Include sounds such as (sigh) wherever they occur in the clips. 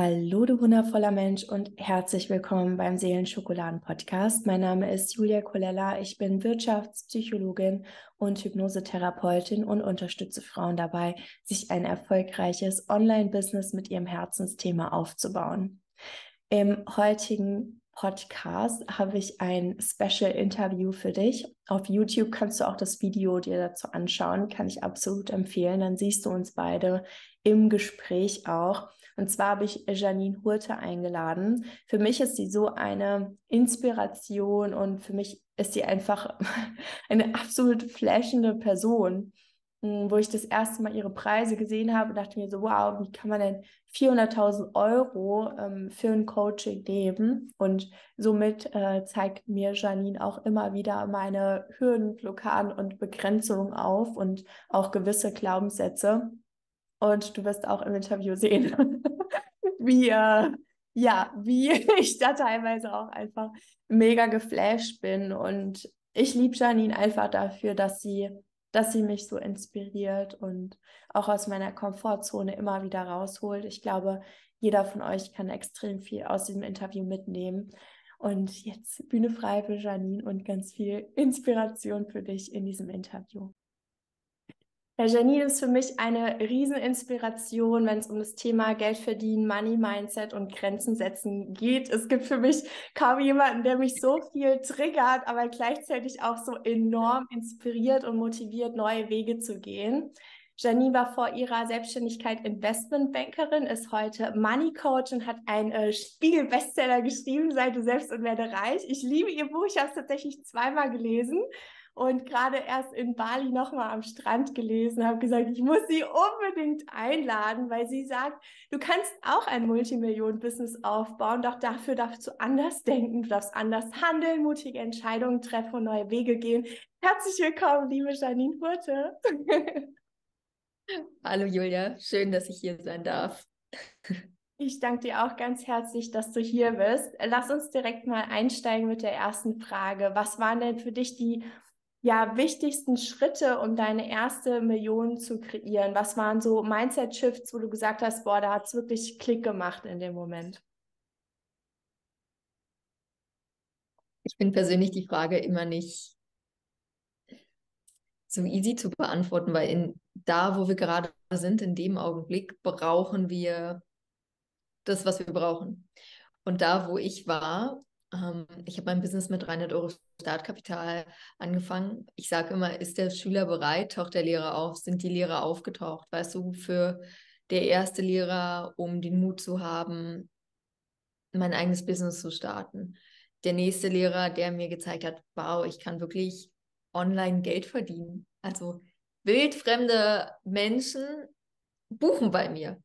Hallo, du wundervoller Mensch und herzlich willkommen beim Seelenschokoladen-Podcast. Mein Name ist Julia Colella. Ich bin Wirtschaftspsychologin und Hypnosetherapeutin und unterstütze Frauen dabei, sich ein erfolgreiches Online-Business mit ihrem Herzensthema aufzubauen. Im heutigen Podcast habe ich ein Special Interview für dich. Auf YouTube kannst du auch das Video dir dazu anschauen, kann ich absolut empfehlen. Dann siehst du uns beide im Gespräch auch. Und zwar habe ich Janine Hurte eingeladen. Für mich ist sie so eine Inspiration und für mich ist sie einfach (laughs) eine absolut flashende Person. Hm, wo ich das erste Mal ihre Preise gesehen habe, dachte mir so, wow, wie kann man denn 400.000 Euro ähm, für ein Coaching nehmen? Und somit äh, zeigt mir Janine auch immer wieder meine Hürden, Blockaden und Begrenzungen auf und auch gewisse Glaubenssätze. Und du wirst auch im Interview sehen, (laughs) wie, äh, ja, wie (laughs) ich da teilweise auch einfach mega geflasht bin. Und ich liebe Janine einfach dafür, dass sie dass sie mich so inspiriert und auch aus meiner Komfortzone immer wieder rausholt. Ich glaube, jeder von euch kann extrem viel aus diesem Interview mitnehmen. Und jetzt Bühne frei für Janine und ganz viel Inspiration für dich in diesem Interview. Herr Janine ist für mich eine Rieseninspiration, wenn es um das Thema Geld verdienen, Money Mindset und Grenzen setzen geht. Es gibt für mich kaum jemanden, der mich so viel triggert, aber gleichzeitig auch so enorm inspiriert und motiviert, neue Wege zu gehen. Janine war vor ihrer Selbstständigkeit Investmentbankerin, ist heute Money Coach und hat einen äh, Spiegel-Bestseller geschrieben, Sei du selbst und werde reich. Ich liebe ihr Buch, ich habe es tatsächlich zweimal gelesen und gerade erst in Bali nochmal am Strand gelesen, habe gesagt, ich muss sie unbedingt einladen, weil sie sagt, du kannst auch ein Multimillionen-Business aufbauen, doch dafür darfst du anders denken, du darfst anders handeln, mutige Entscheidungen treffen und neue Wege gehen. Herzlich willkommen, liebe Janine Furte. (laughs) Hallo Julia, schön, dass ich hier sein darf. Ich danke dir auch ganz herzlich, dass du hier bist. Lass uns direkt mal einsteigen mit der ersten Frage. Was waren denn für dich die ja, wichtigsten Schritte, um deine erste Million zu kreieren? Was waren so Mindset-Shifts, wo du gesagt hast, boah, da hat es wirklich Klick gemacht in dem Moment? Ich finde persönlich die Frage immer nicht so easy zu beantworten, weil in da, wo wir gerade sind, in dem Augenblick, brauchen wir das, was wir brauchen. Und da, wo ich war, ähm, ich habe mein Business mit 300 Euro Startkapital angefangen. Ich sage immer, ist der Schüler bereit? Taucht der Lehrer auf? Sind die Lehrer aufgetaucht? Weißt du, für der erste Lehrer, um den Mut zu haben, mein eigenes Business zu starten. Der nächste Lehrer, der mir gezeigt hat, wow, ich kann wirklich online Geld verdienen. Also wildfremde Menschen buchen bei mir.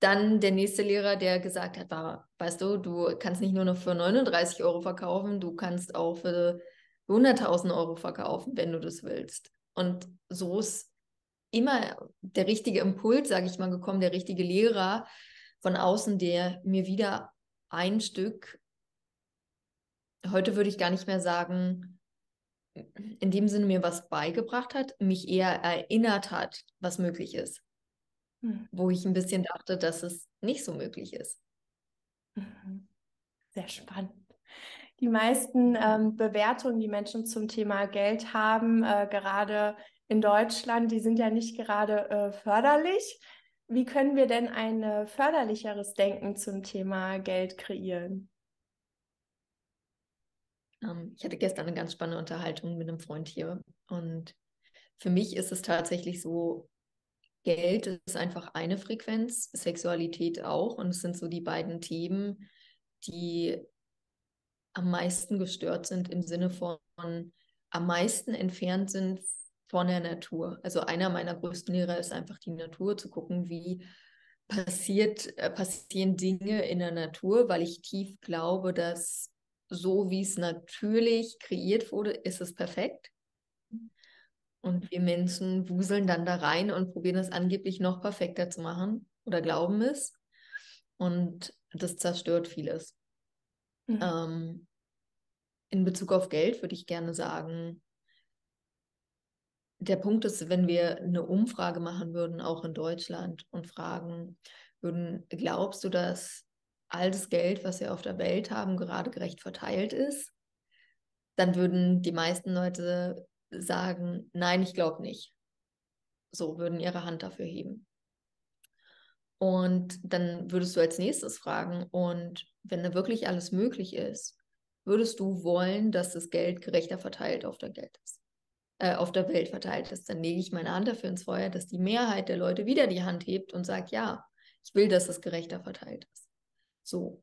Dann der nächste Lehrer, der gesagt hat, war, weißt du, du kannst nicht nur noch für 39 Euro verkaufen, du kannst auch für 100.000 Euro verkaufen, wenn du das willst. Und so ist immer der richtige Impuls, sage ich mal, gekommen, der richtige Lehrer von außen, der mir wieder ein Stück, heute würde ich gar nicht mehr sagen, in dem Sinne mir was beigebracht hat, mich eher erinnert hat, was möglich ist. Mhm. Wo ich ein bisschen dachte, dass es nicht so möglich ist. Mhm. Sehr spannend. Die meisten ähm, Bewertungen, die Menschen zum Thema Geld haben, äh, gerade in Deutschland, die sind ja nicht gerade äh, förderlich. Wie können wir denn ein äh, förderlicheres Denken zum Thema Geld kreieren? Ähm, ich hatte gestern eine ganz spannende Unterhaltung mit einem Freund hier. Und für mich ist es tatsächlich so, Geld ist einfach eine Frequenz, Sexualität auch. Und es sind so die beiden Themen, die am meisten gestört sind im Sinne von am meisten entfernt sind von der Natur. Also einer meiner größten Lehrer ist einfach die Natur, zu gucken, wie passiert, äh, passieren Dinge in der Natur, weil ich tief glaube, dass so wie es natürlich kreiert wurde, ist es perfekt. Und wir Menschen wuseln dann da rein und probieren es angeblich noch perfekter zu machen oder glauben es. Und das zerstört vieles. Mhm. Ähm, in Bezug auf Geld würde ich gerne sagen, der Punkt ist, wenn wir eine Umfrage machen würden, auch in Deutschland, und fragen würden, glaubst du, dass all das Geld, was wir auf der Welt haben, gerade gerecht verteilt ist, dann würden die meisten Leute sagen, nein, ich glaube nicht. So würden ihre Hand dafür heben. Und dann würdest du als nächstes fragen, und wenn da wirklich alles möglich ist, würdest du wollen, dass das Geld gerechter verteilt auf der Geld ist, äh, auf der Welt verteilt ist? Dann lege ich meine Hand dafür ins Feuer, dass die Mehrheit der Leute wieder die Hand hebt und sagt, ja, ich will, dass es gerechter verteilt ist. So.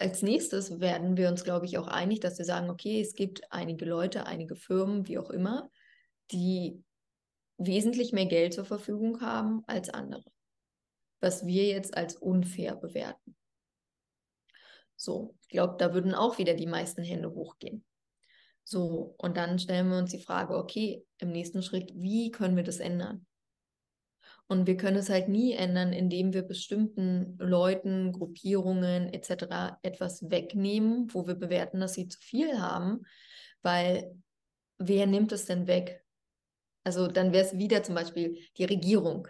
Als nächstes werden wir uns, glaube ich, auch einig, dass wir sagen, okay, es gibt einige Leute, einige Firmen, wie auch immer, die wesentlich mehr Geld zur Verfügung haben als andere was wir jetzt als unfair bewerten. So, ich glaube, da würden auch wieder die meisten Hände hochgehen. So, und dann stellen wir uns die Frage, okay, im nächsten Schritt, wie können wir das ändern? Und wir können es halt nie ändern, indem wir bestimmten Leuten, Gruppierungen etc. etwas wegnehmen, wo wir bewerten, dass sie zu viel haben, weil wer nimmt es denn weg? Also dann wäre es wieder zum Beispiel die Regierung,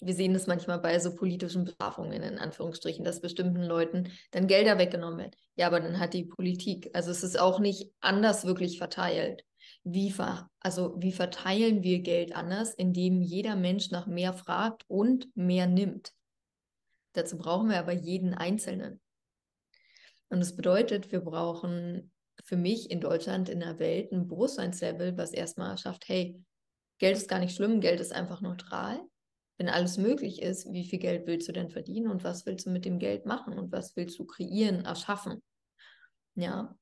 wir sehen das manchmal bei so politischen Bestrafungen, in Anführungsstrichen, dass bestimmten Leuten dann Gelder weggenommen werden. Ja, aber dann hat die Politik, also es ist auch nicht anders wirklich verteilt. Wie, ver, also wie verteilen wir Geld anders, indem jeder Mensch nach mehr fragt und mehr nimmt? Dazu brauchen wir aber jeden Einzelnen. Und das bedeutet, wir brauchen für mich in Deutschland, in der Welt ein Bewusstseinslevel, was erstmal schafft, hey, Geld ist gar nicht schlimm, Geld ist einfach neutral wenn alles möglich ist, wie viel Geld willst du denn verdienen und was willst du mit dem Geld machen und was willst du kreieren, erschaffen? Ja.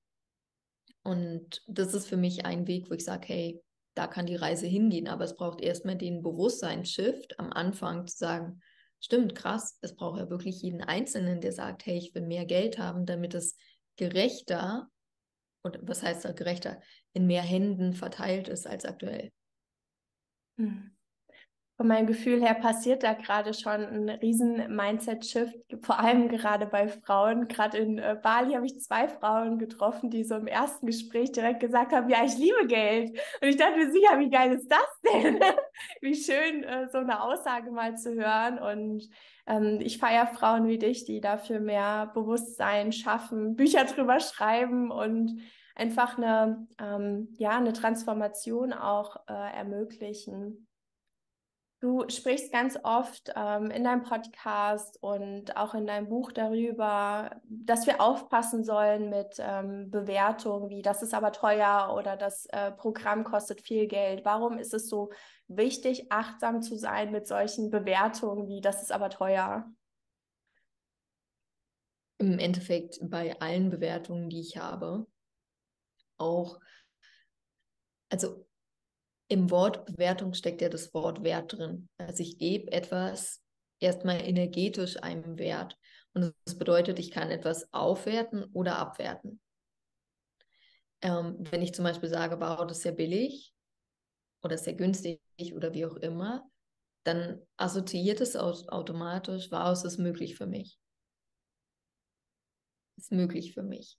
Und das ist für mich ein Weg, wo ich sage, hey, da kann die Reise hingehen, aber es braucht erstmal den Bewusstseinsshift am Anfang zu sagen, stimmt, krass, es braucht ja wirklich jeden Einzelnen, der sagt, hey, ich will mehr Geld haben, damit es gerechter, und was heißt da gerechter, in mehr Händen verteilt ist als aktuell. Hm von meinem Gefühl her passiert da gerade schon ein riesen Mindset-Shift, vor allem gerade bei Frauen. Gerade in äh, Bali habe ich zwei Frauen getroffen, die so im ersten Gespräch direkt gesagt haben, ja, ich liebe Geld. Und ich dachte mir, sicher, wie geil ist das denn? (laughs) wie schön, äh, so eine Aussage mal zu hören. Und ähm, ich feiere Frauen wie dich, die dafür mehr Bewusstsein schaffen, Bücher drüber schreiben und einfach eine, ähm, ja, eine Transformation auch äh, ermöglichen. Du sprichst ganz oft ähm, in deinem Podcast und auch in deinem Buch darüber, dass wir aufpassen sollen mit ähm, Bewertungen wie das ist aber teuer oder das äh, Programm kostet viel Geld. Warum ist es so wichtig, achtsam zu sein mit solchen Bewertungen wie das ist aber teuer? Im Endeffekt bei allen Bewertungen, die ich habe, auch, also im Wort Bewertung steckt ja das Wort Wert drin. Also ich gebe etwas erstmal energetisch einem Wert. Und das bedeutet, ich kann etwas aufwerten oder abwerten. Ähm, wenn ich zum Beispiel sage, wow, das ist sehr billig oder sehr günstig oder wie auch immer, dann assoziiert es automatisch, wow, es ist möglich für mich. Ist möglich für mich.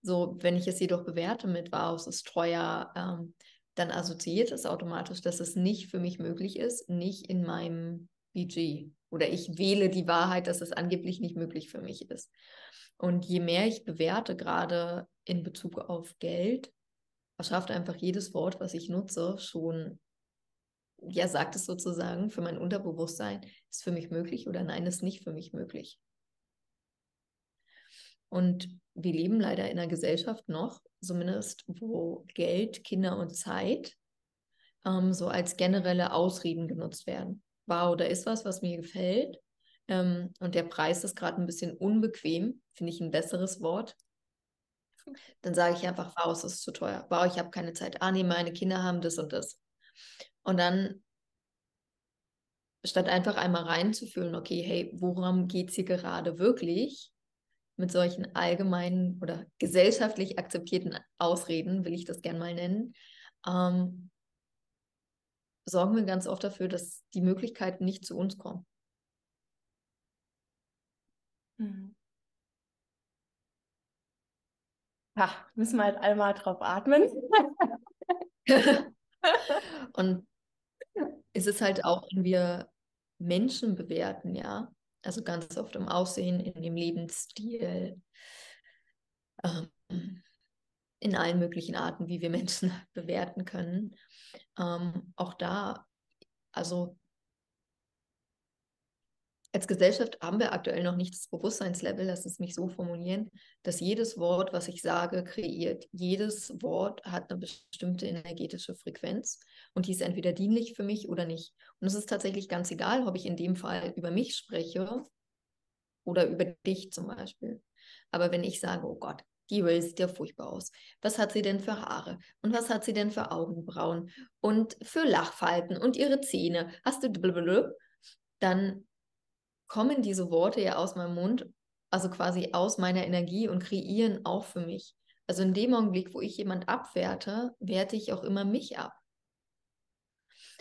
So, wenn ich es jedoch bewerte mit, wow, es ist teuer, ähm, dann assoziiert es automatisch, dass es nicht für mich möglich ist, nicht in meinem Budget. Oder ich wähle die Wahrheit, dass es angeblich nicht möglich für mich ist. Und je mehr ich bewerte, gerade in Bezug auf Geld, erschafft einfach jedes Wort, was ich nutze, schon, ja, sagt es sozusagen für mein Unterbewusstsein, ist für mich möglich oder nein, ist nicht für mich möglich. Und wir leben leider in einer Gesellschaft noch, zumindest, wo Geld, Kinder und Zeit ähm, so als generelle Ausreden genutzt werden. Wow, da ist was, was mir gefällt. Ähm, und der Preis ist gerade ein bisschen unbequem, finde ich ein besseres Wort. Dann sage ich einfach, wow, es ist zu teuer. Wow, ich habe keine Zeit. Ah, nee, meine Kinder haben das und das. Und dann, statt einfach einmal reinzufühlen, okay, hey, worum geht es hier gerade wirklich? Mit solchen allgemeinen oder gesellschaftlich akzeptierten Ausreden, will ich das gern mal nennen, ähm, sorgen wir ganz oft dafür, dass die Möglichkeiten nicht zu uns kommen. Mhm. Ja, müssen wir halt einmal drauf atmen. (laughs) Und es ist halt auch, wenn wir Menschen bewerten, ja, Also ganz oft im Aussehen, in dem Lebensstil, ähm, in allen möglichen Arten, wie wir Menschen (laughs) bewerten können. Ähm, auch da, also als Gesellschaft haben wir aktuell noch nicht das Bewusstseinslevel, lass es mich so formulieren, dass jedes Wort, was ich sage, kreiert. Jedes Wort hat eine bestimmte energetische Frequenz und die ist entweder dienlich für mich oder nicht. Und es ist tatsächlich ganz egal, ob ich in dem Fall über mich spreche oder über dich zum Beispiel. Aber wenn ich sage, oh Gott, die Ray sieht ja furchtbar aus. Was hat sie denn für Haare? Und was hat sie denn für Augenbrauen? Und für Lachfalten und ihre Zähne? Hast du blablabla? Dann kommen diese Worte ja aus meinem Mund, also quasi aus meiner Energie und kreieren auch für mich. Also in dem Augenblick, wo ich jemand abwerte, werte ich auch immer mich ab.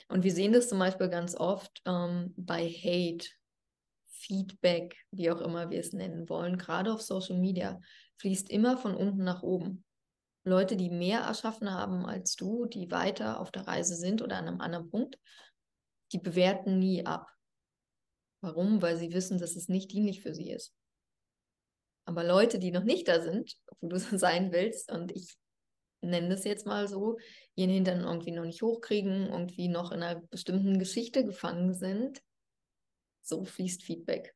Und wir sehen das zum Beispiel ganz oft ähm, bei Hate, Feedback, wie auch immer wir es nennen wollen, gerade auf Social Media, fließt immer von unten nach oben. Leute, die mehr erschaffen haben als du, die weiter auf der Reise sind oder an einem anderen Punkt, die bewerten nie ab. Warum? Weil sie wissen, dass es nicht dienlich für sie ist. Aber Leute, die noch nicht da sind, wo du (laughs) so sein willst, und ich nenne das jetzt mal so, ihren Hintern irgendwie noch nicht hochkriegen, irgendwie noch in einer bestimmten Geschichte gefangen sind, so fließt Feedback.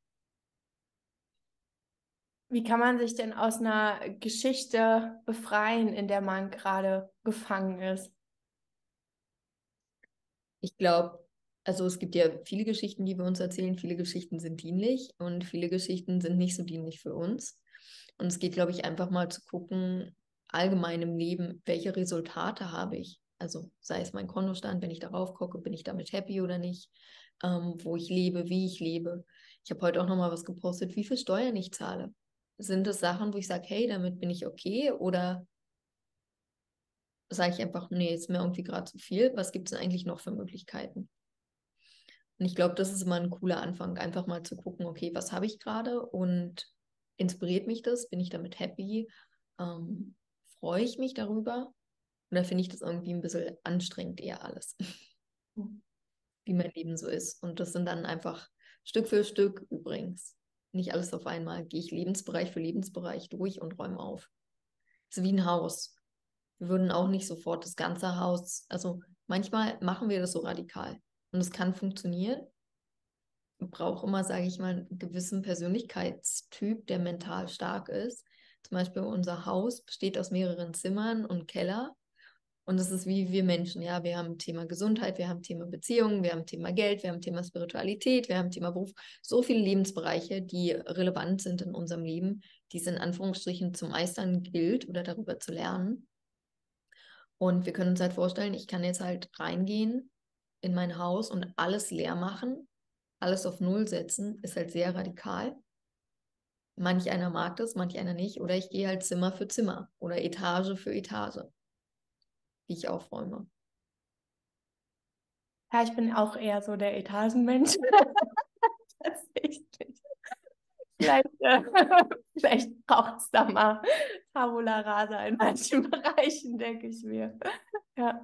Wie kann man sich denn aus einer Geschichte befreien, in der man gerade gefangen ist? Ich glaube, also es gibt ja viele Geschichten, die wir uns erzählen. Viele Geschichten sind dienlich und viele Geschichten sind nicht so dienlich für uns. Und es geht, glaube ich, einfach mal zu gucken, allgemein im Leben, welche Resultate habe ich. Also sei es mein Kontostand, wenn ich darauf gucke, bin ich damit happy oder nicht, ähm, wo ich lebe, wie ich lebe. Ich habe heute auch nochmal was gepostet, wie viel Steuern ich zahle. Sind das Sachen, wo ich sage, hey, damit bin ich okay? Oder sage ich einfach, nee, ist mir irgendwie gerade zu viel. Was gibt es eigentlich noch für Möglichkeiten? Und ich glaube, das ist immer ein cooler Anfang, einfach mal zu gucken, okay, was habe ich gerade und inspiriert mich das? Bin ich damit happy? Ähm, freue ich mich darüber? Oder finde ich das irgendwie ein bisschen anstrengend eher alles? (laughs) Wie mein Leben so ist. Und das sind dann einfach Stück für Stück übrigens. Nicht alles auf einmal. Gehe ich Lebensbereich für Lebensbereich durch und räume auf. Das ist wie ein Haus. Wir würden auch nicht sofort das ganze Haus, also manchmal machen wir das so radikal. Und es kann funktionieren. Braucht immer, sage ich mal, einen gewissen Persönlichkeitstyp, der mental stark ist. Zum Beispiel unser Haus besteht aus mehreren Zimmern und Keller. Und es ist wie wir Menschen. Ja, wir haben Thema Gesundheit, wir haben Thema Beziehungen, wir haben Thema Geld, wir haben Thema Spiritualität, wir haben Thema Beruf. So viele Lebensbereiche, die relevant sind in unserem Leben, die es in Anführungsstrichen zu meistern gilt oder darüber zu lernen. Und wir können uns halt vorstellen, ich kann jetzt halt reingehen in mein Haus und alles leer machen, alles auf Null setzen, ist halt sehr radikal. Manch einer mag das, manch einer nicht. Oder ich gehe halt Zimmer für Zimmer oder Etage für Etage, die ich aufräume. Ja, ich bin auch eher so der Etagenmensch. (laughs) Tatsächlich. Vielleicht, äh, (laughs) vielleicht braucht es da mal Tabula Rasa in manchen (laughs) Bereichen, denke ich mir. Ja.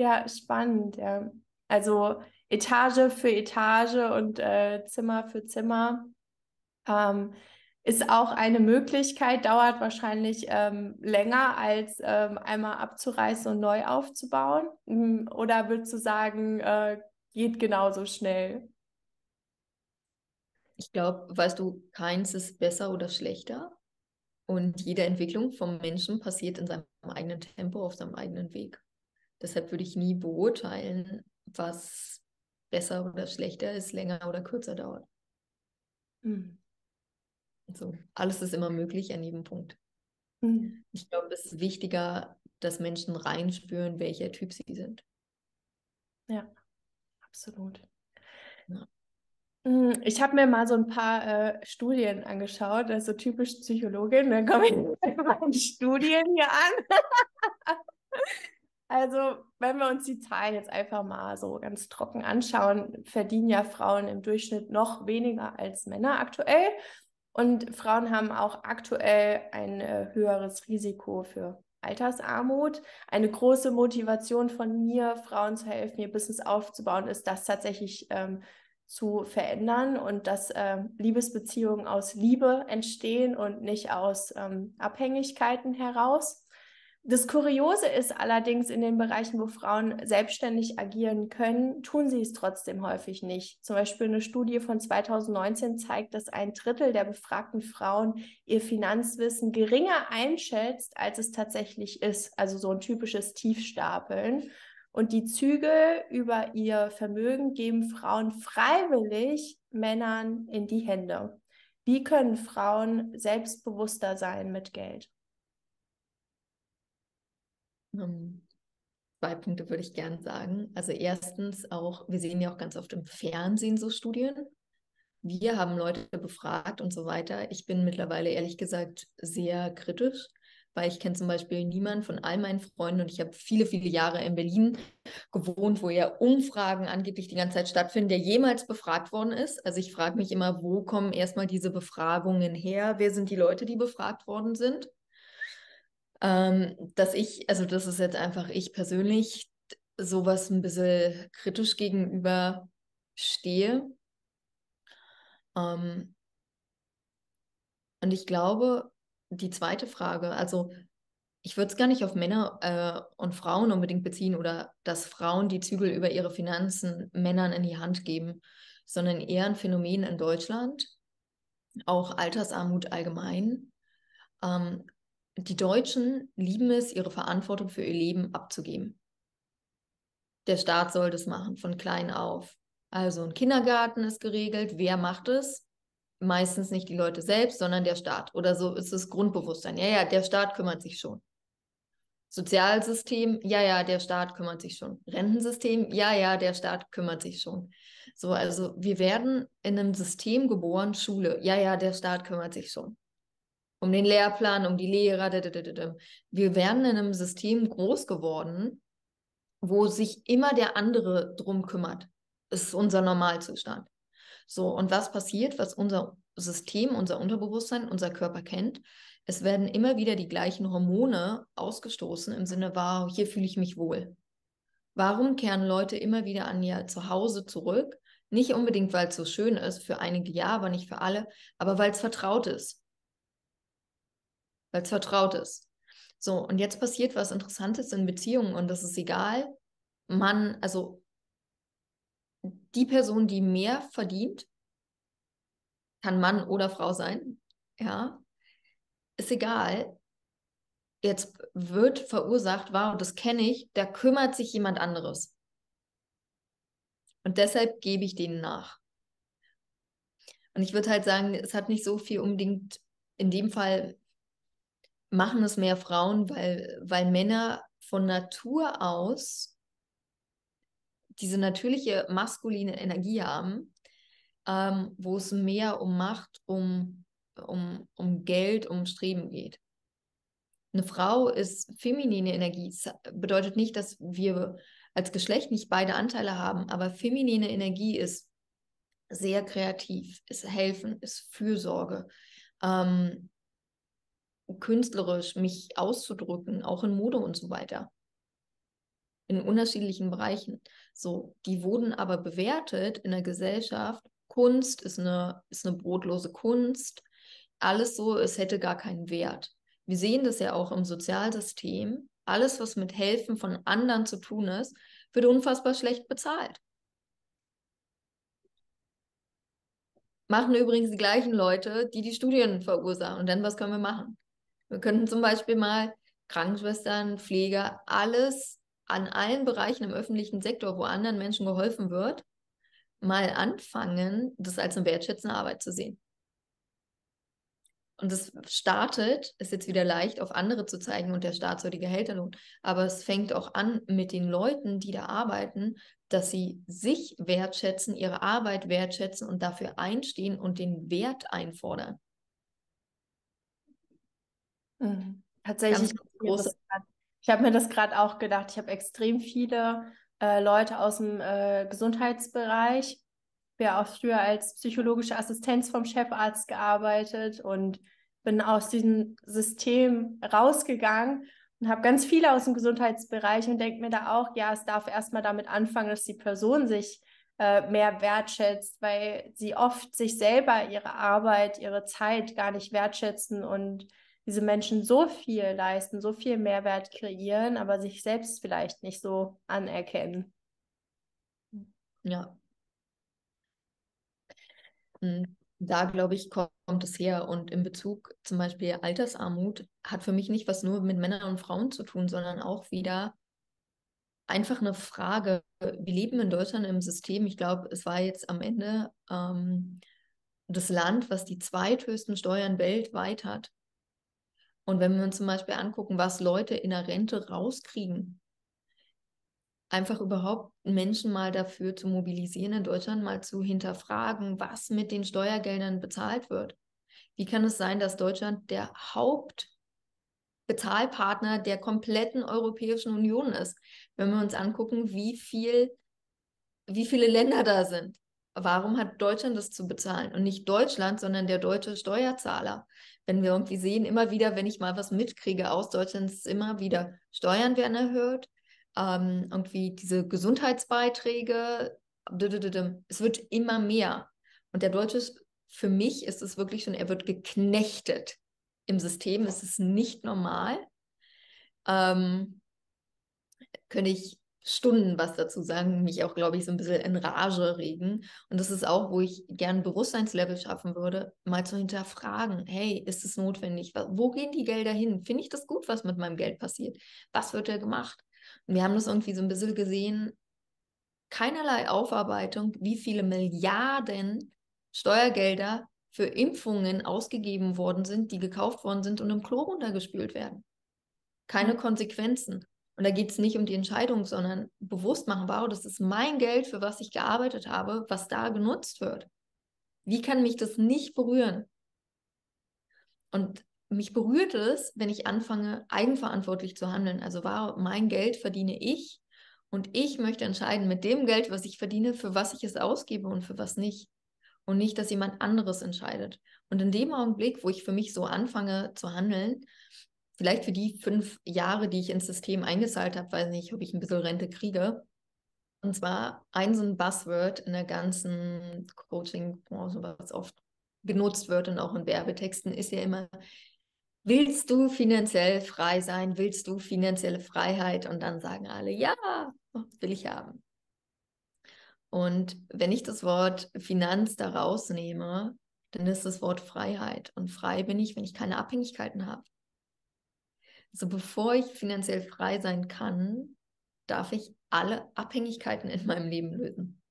Ja, spannend, ja. Also Etage für Etage und äh, Zimmer für Zimmer ähm, ist auch eine Möglichkeit, dauert wahrscheinlich ähm, länger als ähm, einmal abzureißen und neu aufzubauen. Hm, oder würdest du sagen, äh, geht genauso schnell? Ich glaube, weißt du, keins ist besser oder schlechter. Und jede Entwicklung vom Menschen passiert in seinem eigenen Tempo, auf seinem eigenen Weg. Deshalb würde ich nie beurteilen, was besser oder schlechter ist, länger oder kürzer dauert. Mhm. So, alles ist immer möglich an jedem Punkt. Mhm. Ich glaube, es ist wichtiger, dass Menschen reinspüren, welcher Typ sie sind. Ja, absolut. Ja. Hm, ich habe mir mal so ein paar äh, Studien angeschaut, also typisch Psychologin, dann komme ich (laughs) mit meinen Studien hier an. Also, wenn wir uns die Zahlen jetzt einfach mal so ganz trocken anschauen, verdienen ja Frauen im Durchschnitt noch weniger als Männer aktuell. Und Frauen haben auch aktuell ein äh, höheres Risiko für Altersarmut. Eine große Motivation von mir, Frauen zu helfen, ihr Business aufzubauen, ist das tatsächlich ähm, zu verändern und dass äh, Liebesbeziehungen aus Liebe entstehen und nicht aus ähm, Abhängigkeiten heraus. Das Kuriose ist allerdings in den Bereichen, wo Frauen selbstständig agieren können, tun sie es trotzdem häufig nicht. Zum Beispiel eine Studie von 2019 zeigt, dass ein Drittel der befragten Frauen ihr Finanzwissen geringer einschätzt, als es tatsächlich ist. Also so ein typisches Tiefstapeln. Und die Zügel über ihr Vermögen geben Frauen freiwillig Männern in die Hände. Wie können Frauen selbstbewusster sein mit Geld? Um, zwei Punkte würde ich gerne sagen. Also erstens auch, wir sehen ja auch ganz oft im Fernsehen so Studien. Wir haben Leute befragt und so weiter. Ich bin mittlerweile ehrlich gesagt sehr kritisch, weil ich kenne zum Beispiel niemanden von all meinen Freunden und ich habe viele, viele Jahre in Berlin gewohnt, wo ja Umfragen angeblich die ganze Zeit stattfinden, der jemals befragt worden ist. Also ich frage mich immer, wo kommen erstmal diese Befragungen her? Wer sind die Leute, die befragt worden sind? Ähm, dass ich, also das ist jetzt einfach ich persönlich, sowas ein bisschen kritisch gegenüber stehe. Ähm, und ich glaube, die zweite Frage, also ich würde es gar nicht auf Männer äh, und Frauen unbedingt beziehen oder dass Frauen die Zügel über ihre Finanzen Männern in die Hand geben, sondern eher ein Phänomen in Deutschland, auch Altersarmut allgemein. Ähm, die Deutschen lieben es, ihre Verantwortung für ihr Leben abzugeben. Der Staat soll das machen, von klein auf. Also ein Kindergarten ist geregelt. Wer macht es? Meistens nicht die Leute selbst, sondern der Staat. Oder so ist es Grundbewusstsein. Ja, ja, der Staat kümmert sich schon. Sozialsystem, ja, ja, der Staat kümmert sich schon. Rentensystem, ja, ja, der Staat kümmert sich schon. So, also wir werden in einem System geboren, Schule, ja, ja, der Staat kümmert sich schon um den Lehrplan, um die Lehrer. Wir werden in einem System groß geworden, wo sich immer der andere drum kümmert. Das ist unser Normalzustand. So, und was passiert, was unser System, unser Unterbewusstsein, unser Körper kennt? Es werden immer wieder die gleichen Hormone ausgestoßen im Sinne, wow, hier fühle ich mich wohl. Warum kehren Leute immer wieder an ihr Zuhause zurück? Nicht unbedingt, weil es so schön ist, für einige ja, aber nicht für alle, aber weil es vertraut ist weil es vertraut ist. So, und jetzt passiert was Interessantes in Beziehungen und das ist egal. Man, also die Person, die mehr verdient, kann Mann oder Frau sein, ja, ist egal. Jetzt wird verursacht, wow, das kenne ich, da kümmert sich jemand anderes. Und deshalb gebe ich denen nach. Und ich würde halt sagen, es hat nicht so viel unbedingt in dem Fall machen es mehr Frauen, weil, weil Männer von Natur aus diese natürliche maskuline Energie haben, ähm, wo es mehr um Macht, um, um, um Geld, um Streben geht. Eine Frau ist feminine Energie. Das bedeutet nicht, dass wir als Geschlecht nicht beide Anteile haben, aber feminine Energie ist sehr kreativ, ist helfen, ist Fürsorge, ähm, künstlerisch mich auszudrücken, auch in Mode und so weiter. In unterschiedlichen Bereichen. So, die wurden aber bewertet in der Gesellschaft. Kunst ist eine, ist eine brotlose Kunst. Alles so, es hätte gar keinen Wert. Wir sehen das ja auch im Sozialsystem. Alles, was mit Helfen von anderen zu tun ist, wird unfassbar schlecht bezahlt. Machen übrigens die gleichen Leute, die die Studien verursachen. Und dann, was können wir machen? Wir könnten zum Beispiel mal Krankenschwestern, Pfleger, alles an allen Bereichen im öffentlichen Sektor, wo anderen Menschen geholfen wird, mal anfangen, das als eine wertschätzende Arbeit zu sehen. Und es startet, ist jetzt wieder leicht, auf andere zu zeigen und der Staat soll die Gehälter lohnen. Aber es fängt auch an mit den Leuten, die da arbeiten, dass sie sich wertschätzen, ihre Arbeit wertschätzen und dafür einstehen und den Wert einfordern. Mhm. Tatsächlich, ich habe mir das gerade auch gedacht. Ich habe extrem viele äh, Leute aus dem äh, Gesundheitsbereich. Ich habe auch früher als psychologische Assistenz vom Chefarzt gearbeitet und bin aus diesem System rausgegangen und habe ganz viele aus dem Gesundheitsbereich und denke mir da auch, ja, es darf erstmal damit anfangen, dass die Person sich äh, mehr wertschätzt, weil sie oft sich selber, ihre Arbeit, ihre Zeit gar nicht wertschätzen und diese Menschen so viel leisten, so viel Mehrwert kreieren, aber sich selbst vielleicht nicht so anerkennen. Ja. Hm, da, glaube ich, kommt es her. Und in Bezug zum Beispiel Altersarmut hat für mich nicht was nur mit Männern und Frauen zu tun, sondern auch wieder einfach eine Frage. Wir leben in Deutschland im System. Ich glaube, es war jetzt am Ende ähm, das Land, was die zweithöchsten Steuern weltweit hat. Und wenn wir uns zum Beispiel angucken, was Leute in der Rente rauskriegen, einfach überhaupt Menschen mal dafür zu mobilisieren, in Deutschland mal zu hinterfragen, was mit den Steuergeldern bezahlt wird. Wie kann es sein, dass Deutschland der Hauptbezahlpartner der kompletten Europäischen Union ist? Wenn wir uns angucken, wie viel, wie viele Länder da sind. Warum hat Deutschland das zu bezahlen? Und nicht Deutschland, sondern der deutsche Steuerzahler wenn wir irgendwie sehen, immer wieder, wenn ich mal was mitkriege aus Deutschland, ist immer wieder, Steuern werden erhöht, ähm, irgendwie diese Gesundheitsbeiträge, es wird immer mehr. Und der Deutsche, für mich ist es wirklich schon, er wird geknechtet im System, es ist nicht normal. Ähm, könnte ich Stunden was dazu sagen, mich auch, glaube ich, so ein bisschen in Rage regen. Und das ist auch, wo ich gern Bewusstseinslevel schaffen würde, mal zu hinterfragen, hey, ist es notwendig? Wo gehen die Gelder hin? Finde ich das gut, was mit meinem Geld passiert? Was wird da gemacht? Und wir haben das irgendwie so ein bisschen gesehen, keinerlei Aufarbeitung, wie viele Milliarden Steuergelder für Impfungen ausgegeben worden sind, die gekauft worden sind und im Klo runtergespült werden. Keine Konsequenzen. Und da geht es nicht um die Entscheidung, sondern bewusst machen, wow, das ist mein Geld, für was ich gearbeitet habe, was da genutzt wird. Wie kann mich das nicht berühren? Und mich berührt es, wenn ich anfange, eigenverantwortlich zu handeln. Also wow, mein Geld verdiene ich und ich möchte entscheiden mit dem Geld, was ich verdiene, für was ich es ausgebe und für was nicht. Und nicht, dass jemand anderes entscheidet. Und in dem Augenblick, wo ich für mich so anfange zu handeln, vielleicht für die fünf Jahre, die ich ins System eingezahlt habe, weiß nicht, ob ich ein bisschen Rente kriege. Und zwar ein so ein Buzzword in der ganzen Coaching-Branche, was oft genutzt wird und auch in Werbetexten, ist ja immer, willst du finanziell frei sein? Willst du finanzielle Freiheit? Und dann sagen alle, ja, will ich haben. Und wenn ich das Wort Finanz da rausnehme, dann ist das Wort Freiheit. Und frei bin ich, wenn ich keine Abhängigkeiten habe. Also bevor ich finanziell frei sein kann, darf ich alle Abhängigkeiten in meinem Leben lösen.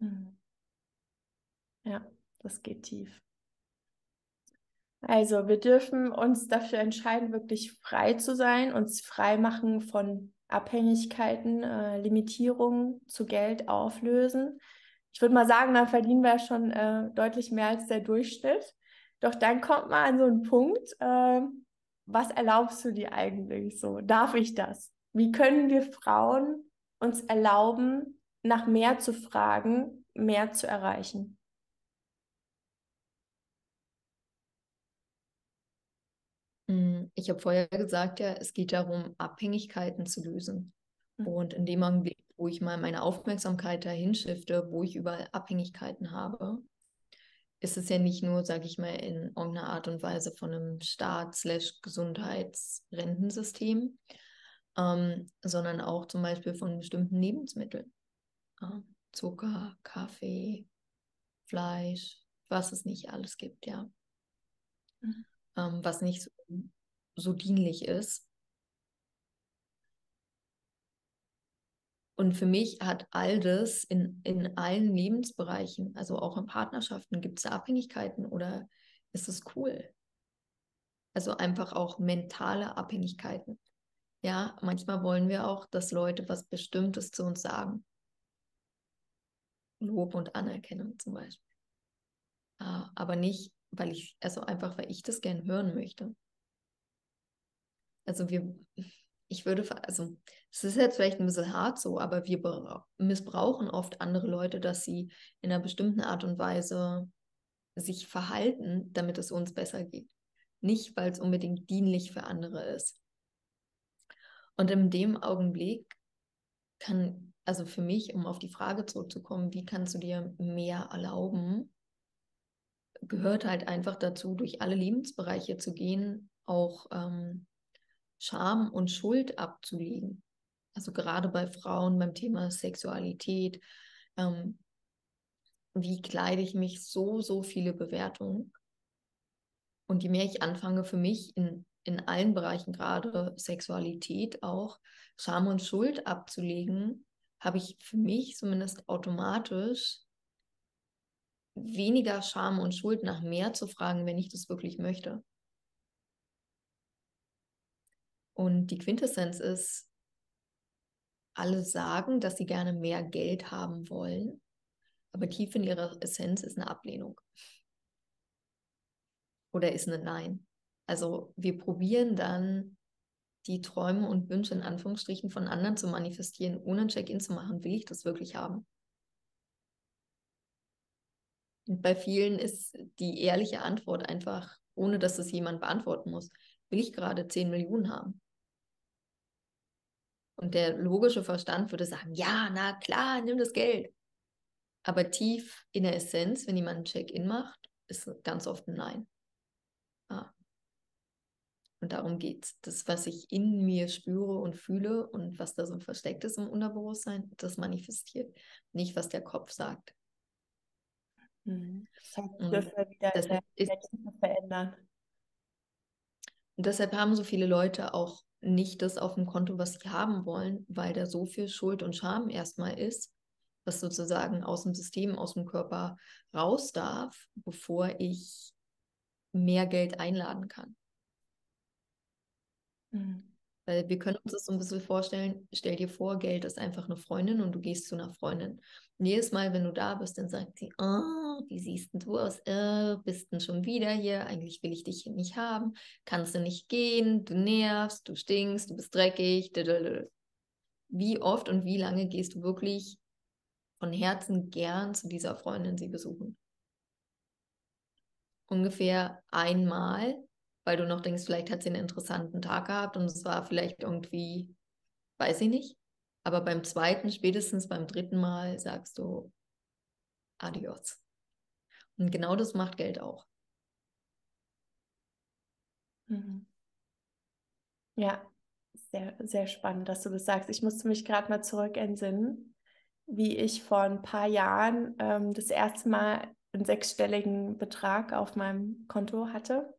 Hm. Ja, das geht tief. Also wir dürfen uns dafür entscheiden, wirklich frei zu sein, uns frei machen von Abhängigkeiten, äh, Limitierungen zu Geld auflösen. Ich würde mal sagen, da verdienen wir schon äh, deutlich mehr als der Durchschnitt. Doch dann kommt man an so einen Punkt, äh, was erlaubst du dir eigentlich so? Darf ich das? Wie können wir Frauen uns erlauben, nach mehr zu fragen, mehr zu erreichen? Hm, ich habe vorher gesagt, ja, es geht darum, Abhängigkeiten zu lösen. Mhm. Und in dem Augenblick, wo ich mal meine Aufmerksamkeit dahin shifte, wo ich überall Abhängigkeiten habe, ist es ja nicht nur, sage ich mal, in irgendeiner Art und Weise von einem Staat-Gesundheitsrentensystem, ähm, sondern auch zum Beispiel von bestimmten Lebensmitteln. Äh, Zucker, Kaffee, Fleisch, was es nicht alles gibt, ja. Mhm. Ähm, was nicht so, so dienlich ist. Und für mich hat all das in, in allen Lebensbereichen, also auch in Partnerschaften, gibt es Abhängigkeiten oder ist es cool? Also einfach auch mentale Abhängigkeiten. Ja, manchmal wollen wir auch, dass Leute was Bestimmtes zu uns sagen. Lob und Anerkennung zum Beispiel. Ah, aber nicht, weil ich, also einfach, weil ich das gern hören möchte. Also wir, ich würde, also es ist jetzt vielleicht ein bisschen hart so, aber wir missbrauchen oft andere Leute, dass sie in einer bestimmten Art und Weise sich verhalten, damit es uns besser geht. Nicht, weil es unbedingt dienlich für andere ist. Und in dem Augenblick kann also für mich, um auf die Frage zurückzukommen, wie kannst du dir mehr erlauben, gehört halt einfach dazu, durch alle Lebensbereiche zu gehen, auch ähm, Scham und Schuld abzulegen. Also gerade bei Frauen beim Thema Sexualität. Ähm, wie kleide ich mich so, so viele Bewertungen. Und je mehr ich anfange, für mich in, in allen Bereichen, gerade Sexualität auch, Scham und Schuld abzulegen, habe ich für mich zumindest automatisch weniger Scham und Schuld nach mehr zu fragen, wenn ich das wirklich möchte. Und die Quintessenz ist, alle sagen, dass sie gerne mehr Geld haben wollen, aber tief in ihrer Essenz ist eine Ablehnung. Oder ist eine Nein. Also wir probieren dann die Träume und Wünsche in Anführungsstrichen von anderen zu manifestieren, ohne ein Check-in zu machen. Will ich das wirklich haben? Und bei vielen ist die ehrliche Antwort einfach, ohne dass es jemand beantworten muss, will ich gerade 10 Millionen haben? Und der logische Verstand würde sagen, ja, na klar, nimm das Geld. Aber tief in der Essenz, wenn jemand ein Check-in macht, ist ganz oft ein Nein. Ah. Und darum geht es. Das, was ich in mir spüre und fühle und was da so versteckt ist im Unterbewusstsein, das manifestiert. Nicht, was der Kopf sagt. Mhm. Das wir wieder in der ist, verändern. Und deshalb haben so viele Leute auch nicht das auf dem Konto, was sie haben wollen, weil da so viel Schuld und Scham erstmal ist, was sozusagen aus dem System, aus dem Körper raus darf, bevor ich mehr Geld einladen kann. Mhm. Weil wir können uns das so ein bisschen vorstellen, stell dir vor, Geld ist einfach eine Freundin und du gehst zu einer Freundin. Und jedes Mal, wenn du da bist, dann sagt sie, oh, wie siehst du aus? Äh, bist du schon wieder hier? Eigentlich will ich dich hier nicht haben. Kannst du nicht gehen? Du nervst, du stinkst, du bist dreckig. Wie oft und wie lange gehst du wirklich von Herzen gern zu dieser Freundin sie besuchen? Ungefähr einmal weil du noch denkst, vielleicht hat sie einen interessanten Tag gehabt und es war vielleicht irgendwie, weiß ich nicht. Aber beim zweiten, spätestens beim dritten Mal sagst du Adios. Und genau das macht Geld auch. Mhm. Ja, sehr, sehr spannend, dass du das sagst. Ich musste mich gerade mal zurück entsinnen, wie ich vor ein paar Jahren ähm, das erste Mal einen sechsstelligen Betrag auf meinem Konto hatte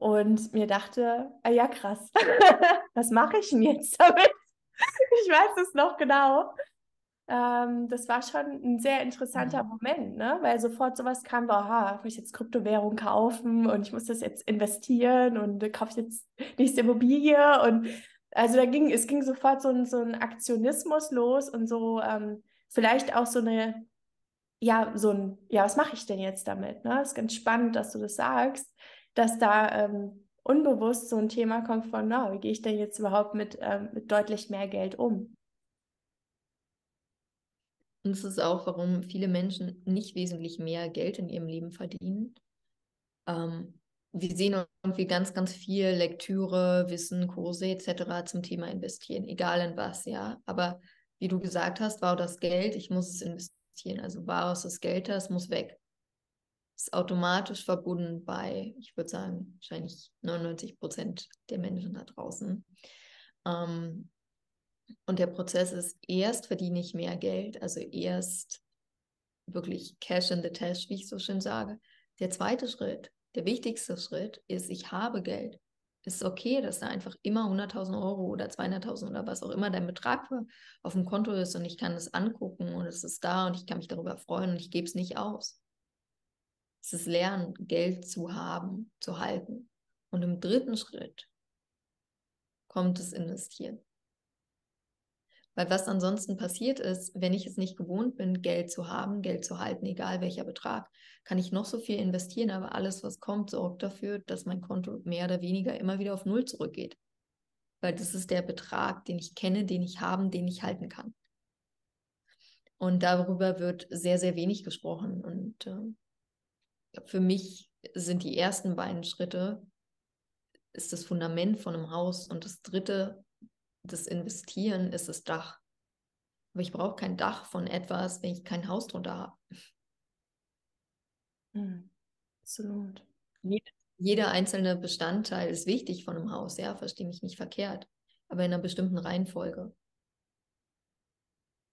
und mir dachte, ah ja, krass, (laughs) was mache ich denn jetzt damit? (laughs) ich weiß es noch genau. Ähm, das war schon ein sehr interessanter mhm. Moment, ne? weil sofort sowas kam, aha, muss ich jetzt Kryptowährung kaufen und ich muss das jetzt investieren und äh, kaufe ich jetzt nächste Immobilie und also da ging, es ging sofort so ein, so ein Aktionismus los und so ähm, vielleicht auch so eine, ja, so ein, ja, was mache ich denn jetzt damit? Ne? Das ist ganz spannend, dass du das sagst dass da ähm, unbewusst so ein Thema kommt von, na, wie gehe ich denn jetzt überhaupt mit, ähm, mit deutlich mehr Geld um? Und es ist auch, warum viele Menschen nicht wesentlich mehr Geld in ihrem Leben verdienen. Ähm, wir sehen irgendwie ganz, ganz viel Lektüre, Wissen, Kurse etc. zum Thema investieren, egal in was, ja. Aber wie du gesagt hast, war das Geld, ich muss es investieren. Also war es das Geld, das muss weg ist automatisch verbunden bei, ich würde sagen, wahrscheinlich 99 Prozent der Menschen da draußen. Ähm, und der Prozess ist, erst verdiene ich mehr Geld, also erst wirklich Cash in the Tash, wie ich so schön sage. Der zweite Schritt, der wichtigste Schritt ist, ich habe Geld. Es ist okay, dass da einfach immer 100.000 Euro oder 200.000 oder was auch immer dein Betrag auf dem Konto ist und ich kann es angucken und es ist da und ich kann mich darüber freuen und ich gebe es nicht aus. Es ist Lernen, Geld zu haben, zu halten. Und im dritten Schritt kommt das Investieren. Weil was ansonsten passiert ist, wenn ich es nicht gewohnt bin, Geld zu haben, Geld zu halten, egal welcher Betrag, kann ich noch so viel investieren, aber alles, was kommt, sorgt dafür, dass mein Konto mehr oder weniger immer wieder auf Null zurückgeht. Weil das ist der Betrag, den ich kenne, den ich haben, den ich halten kann. Und darüber wird sehr, sehr wenig gesprochen. Und äh, für mich sind die ersten beiden Schritte, ist das Fundament von einem Haus und das dritte, das Investieren, ist das Dach. Aber ich brauche kein Dach von etwas, wenn ich kein Haus drunter habe. Hm. Absolut. Jeder einzelne Bestandteil ist wichtig von einem Haus, ja, verstehe mich nicht verkehrt, aber in einer bestimmten Reihenfolge.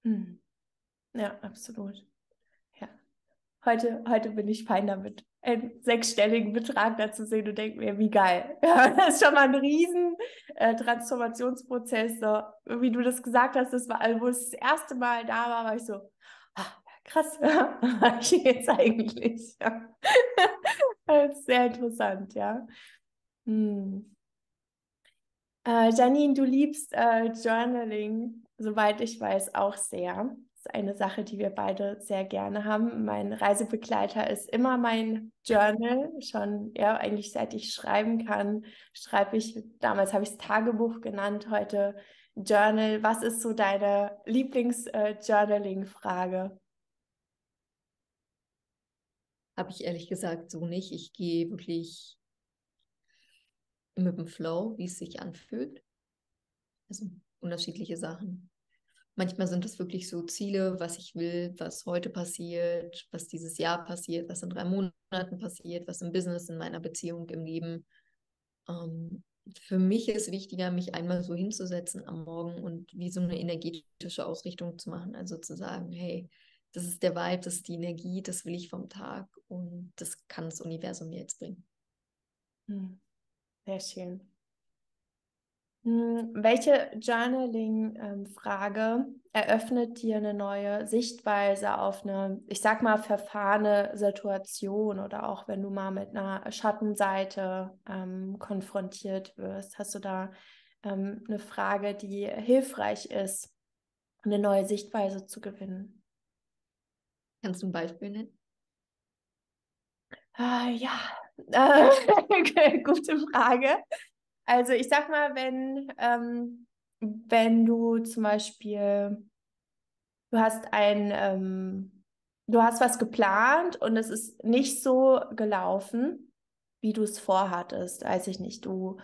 Hm. Ja, absolut. Heute, heute bin ich fein damit, einen sechsstelligen Betrag dazu sehen und denke mir, wie geil. (laughs) Das ist schon mal ein riesen äh, Transformationsprozess. So. Wie du das gesagt hast, das war, wo es das erste Mal da war, war ich so, ah, krass, (laughs) was ich jetzt eigentlich? (laughs) Sehr interessant, ja. Hm. Äh, Janine, du liebst äh, Journaling, soweit ich weiß, auch sehr eine Sache, die wir beide sehr gerne haben. Mein Reisebegleiter ist immer mein Journal. Schon, ja, eigentlich seit ich schreiben kann, schreibe ich, damals habe ich es Tagebuch genannt, heute Journal. Was ist so deine Lieblings-Journaling-Frage? Äh, habe ich ehrlich gesagt so nicht. Ich gehe wirklich mit dem Flow, wie es sich anfühlt. Also unterschiedliche Sachen. Manchmal sind es wirklich so Ziele, was ich will, was heute passiert, was dieses Jahr passiert, was in drei Monaten passiert, was im Business, in meiner Beziehung, im Leben. Ähm, für mich ist wichtiger, mich einmal so hinzusetzen am Morgen und wie so eine energetische Ausrichtung zu machen. Also zu sagen, hey, das ist der Vibe, das ist die Energie, das will ich vom Tag und das kann das Universum mir jetzt bringen. Hm. Sehr schön. Hm, welche Journaling-Frage eröffnet dir eine neue Sichtweise auf eine, ich sag mal, verfahrene Situation oder auch wenn du mal mit einer Schattenseite ähm, konfrontiert wirst? Hast du da ähm, eine Frage, die hilfreich ist, eine neue Sichtweise zu gewinnen? Kannst du ein Beispiel nennen? Ah, ja, (laughs) äh, (laughs) gute Frage. Also ich sag mal, wenn, ähm, wenn du zum Beispiel, du hast ein, ähm, du hast was geplant und es ist nicht so gelaufen, wie du es vorhattest, weiß ich nicht, du,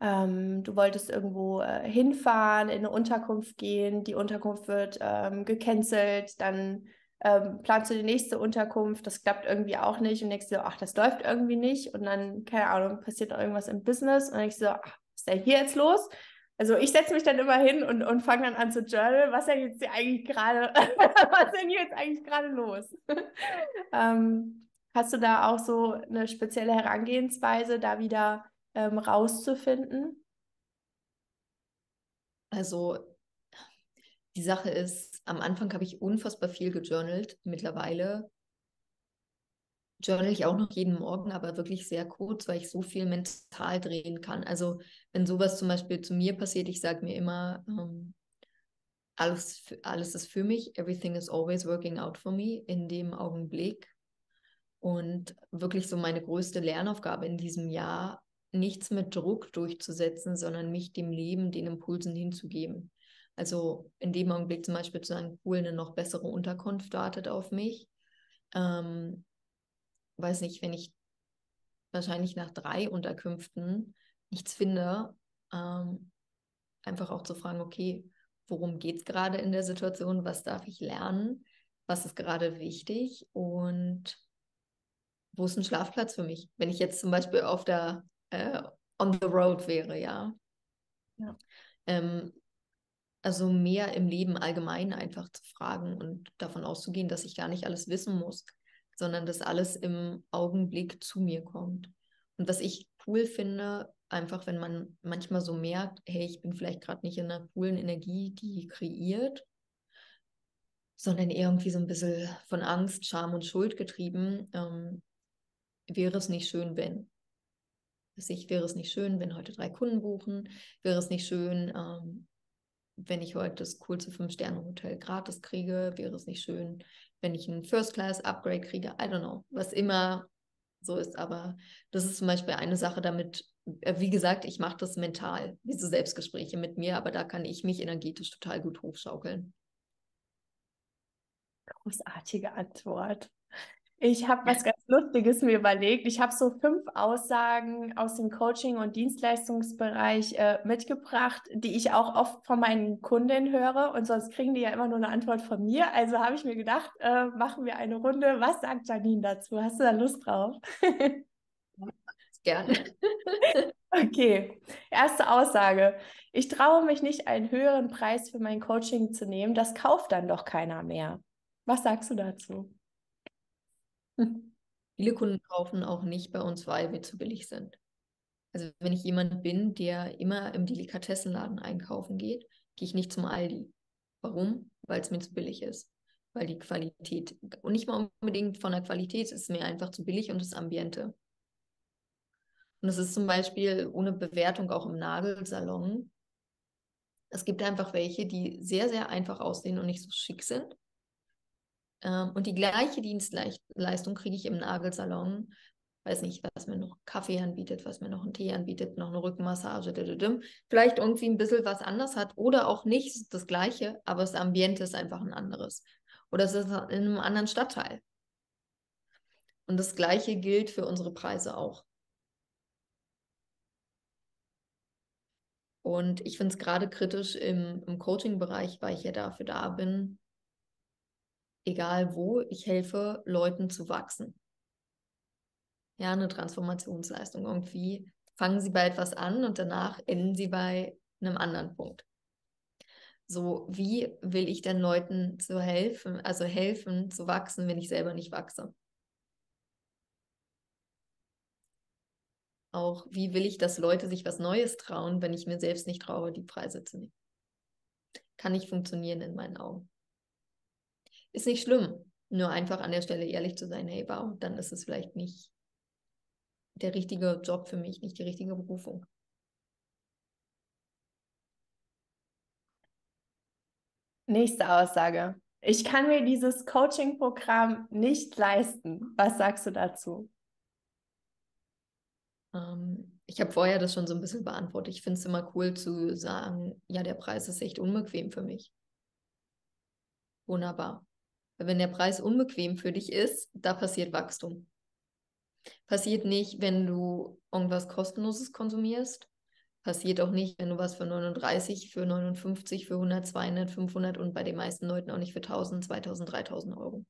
ähm, du wolltest irgendwo äh, hinfahren, in eine Unterkunft gehen, die Unterkunft wird ähm, gecancelt, dann ähm, planst du die nächste Unterkunft, das klappt irgendwie auch nicht und denkst dir, ach, das läuft irgendwie nicht und dann, keine Ahnung, passiert irgendwas im Business und denkst dir, ach, was ist denn hier jetzt los? Also ich setze mich dann immer hin und, und fange dann an zu journal, was denn jetzt eigentlich gerade, (laughs) was denn hier jetzt eigentlich gerade los? (laughs) ähm, hast du da auch so eine spezielle Herangehensweise, da wieder ähm, rauszufinden? Also die Sache ist, am Anfang habe ich unfassbar viel gejournalt. Mittlerweile journal ich auch noch jeden Morgen, aber wirklich sehr kurz, weil ich so viel mental drehen kann. Also wenn sowas zum Beispiel zu mir passiert, ich sage mir immer, ähm, alles, alles ist für mich, everything is always working out for me in dem Augenblick. Und wirklich so meine größte Lernaufgabe in diesem Jahr, nichts mit Druck durchzusetzen, sondern mich dem Leben, den Impulsen hinzugeben. Also in dem Augenblick zum Beispiel zu sagen, cool, eine noch bessere Unterkunft wartet auf mich. Ähm, weiß nicht, wenn ich wahrscheinlich nach drei Unterkünften nichts finde, ähm, einfach auch zu fragen, okay, worum geht es gerade in der Situation, was darf ich lernen, was ist gerade wichtig und wo ist ein Schlafplatz für mich, wenn ich jetzt zum Beispiel auf der äh, on the road wäre, ja. ja. Ähm, also mehr im Leben allgemein einfach zu fragen und davon auszugehen, dass ich gar nicht alles wissen muss, sondern dass alles im Augenblick zu mir kommt. Und was ich cool finde, einfach wenn man manchmal so merkt, hey, ich bin vielleicht gerade nicht in einer coolen Energie, die kreiert, sondern irgendwie so ein bisschen von Angst, Scham und Schuld getrieben, ähm, wäre es nicht schön, wenn. Ich wäre es nicht schön, wenn heute drei Kunden buchen, wäre es nicht schön, ähm, wenn ich heute das coolste Fünf-Sterne-Hotel gratis kriege, wäre es nicht schön, wenn ich ein First-Class-Upgrade kriege. I don't know, was immer so ist. Aber das ist zum Beispiel eine Sache damit, äh, wie gesagt, ich mache das mental, diese Selbstgespräche mit mir, aber da kann ich mich energetisch total gut hochschaukeln. Großartige Antwort. Ich habe was ganz Lustiges mir überlegt. Ich habe so fünf Aussagen aus dem Coaching- und Dienstleistungsbereich äh, mitgebracht, die ich auch oft von meinen Kundinnen höre. Und sonst kriegen die ja immer nur eine Antwort von mir. Also habe ich mir gedacht, äh, machen wir eine Runde. Was sagt Janine dazu? Hast du da Lust drauf? (laughs) Gerne. okay, erste Aussage. Ich traue mich nicht, einen höheren Preis für mein Coaching zu nehmen. Das kauft dann doch keiner mehr. Was sagst du dazu? (laughs) Viele Kunden kaufen auch nicht bei uns, weil wir zu billig sind. Also wenn ich jemand bin, der immer im Delikatessenladen einkaufen geht, gehe ich nicht zum Aldi. Warum? Weil es mir zu billig ist. Weil die Qualität, und nicht mal unbedingt von der Qualität, es ist mir einfach zu billig und das Ambiente. Und es ist zum Beispiel ohne Bewertung auch im Nagelsalon. Es gibt einfach welche, die sehr, sehr einfach aussehen und nicht so schick sind. Ähm, und die gleiche Dienstleistung kriege ich im Nagelsalon. Weiß nicht, was mir noch Kaffee anbietet, was mir noch einen Tee anbietet, noch eine Rückenmassage. Vielleicht irgendwie ein bisschen was anders hat oder auch nicht das gleiche, aber das Ambiente ist einfach ein anderes. Oder es ist in einem anderen Stadtteil. Und das gleiche gilt für unsere Preise auch. Und ich finde es gerade kritisch im, im Coaching-Bereich, weil ich ja dafür da bin, egal wo, ich helfe Leuten zu wachsen. Ja, eine Transformationsleistung. Irgendwie fangen sie bei etwas an und danach enden sie bei einem anderen Punkt. So, wie will ich denn Leuten zu helfen, also helfen zu wachsen, wenn ich selber nicht wachse? Auch wie will ich, dass Leute sich was Neues trauen, wenn ich mir selbst nicht traue, die Preise zu nehmen? Kann nicht funktionieren in meinen Augen. Ist nicht schlimm. Nur einfach an der Stelle ehrlich zu sein, hey, wow, dann ist es vielleicht nicht der richtige Job für mich, nicht die richtige Berufung. Nächste Aussage. Ich kann mir dieses Coaching-Programm nicht leisten. Was sagst du dazu? Ähm, ich habe vorher das schon so ein bisschen beantwortet. Ich finde es immer cool zu sagen, ja, der Preis ist echt unbequem für mich. Wunderbar. Wenn der Preis unbequem für dich ist, da passiert Wachstum. Passiert nicht, wenn du irgendwas kostenloses konsumierst. Passiert auch nicht, wenn du was für 39, für 59, für 100, 200, 500 und bei den meisten Leuten auch nicht für 1000, 2000, 3000 Euro.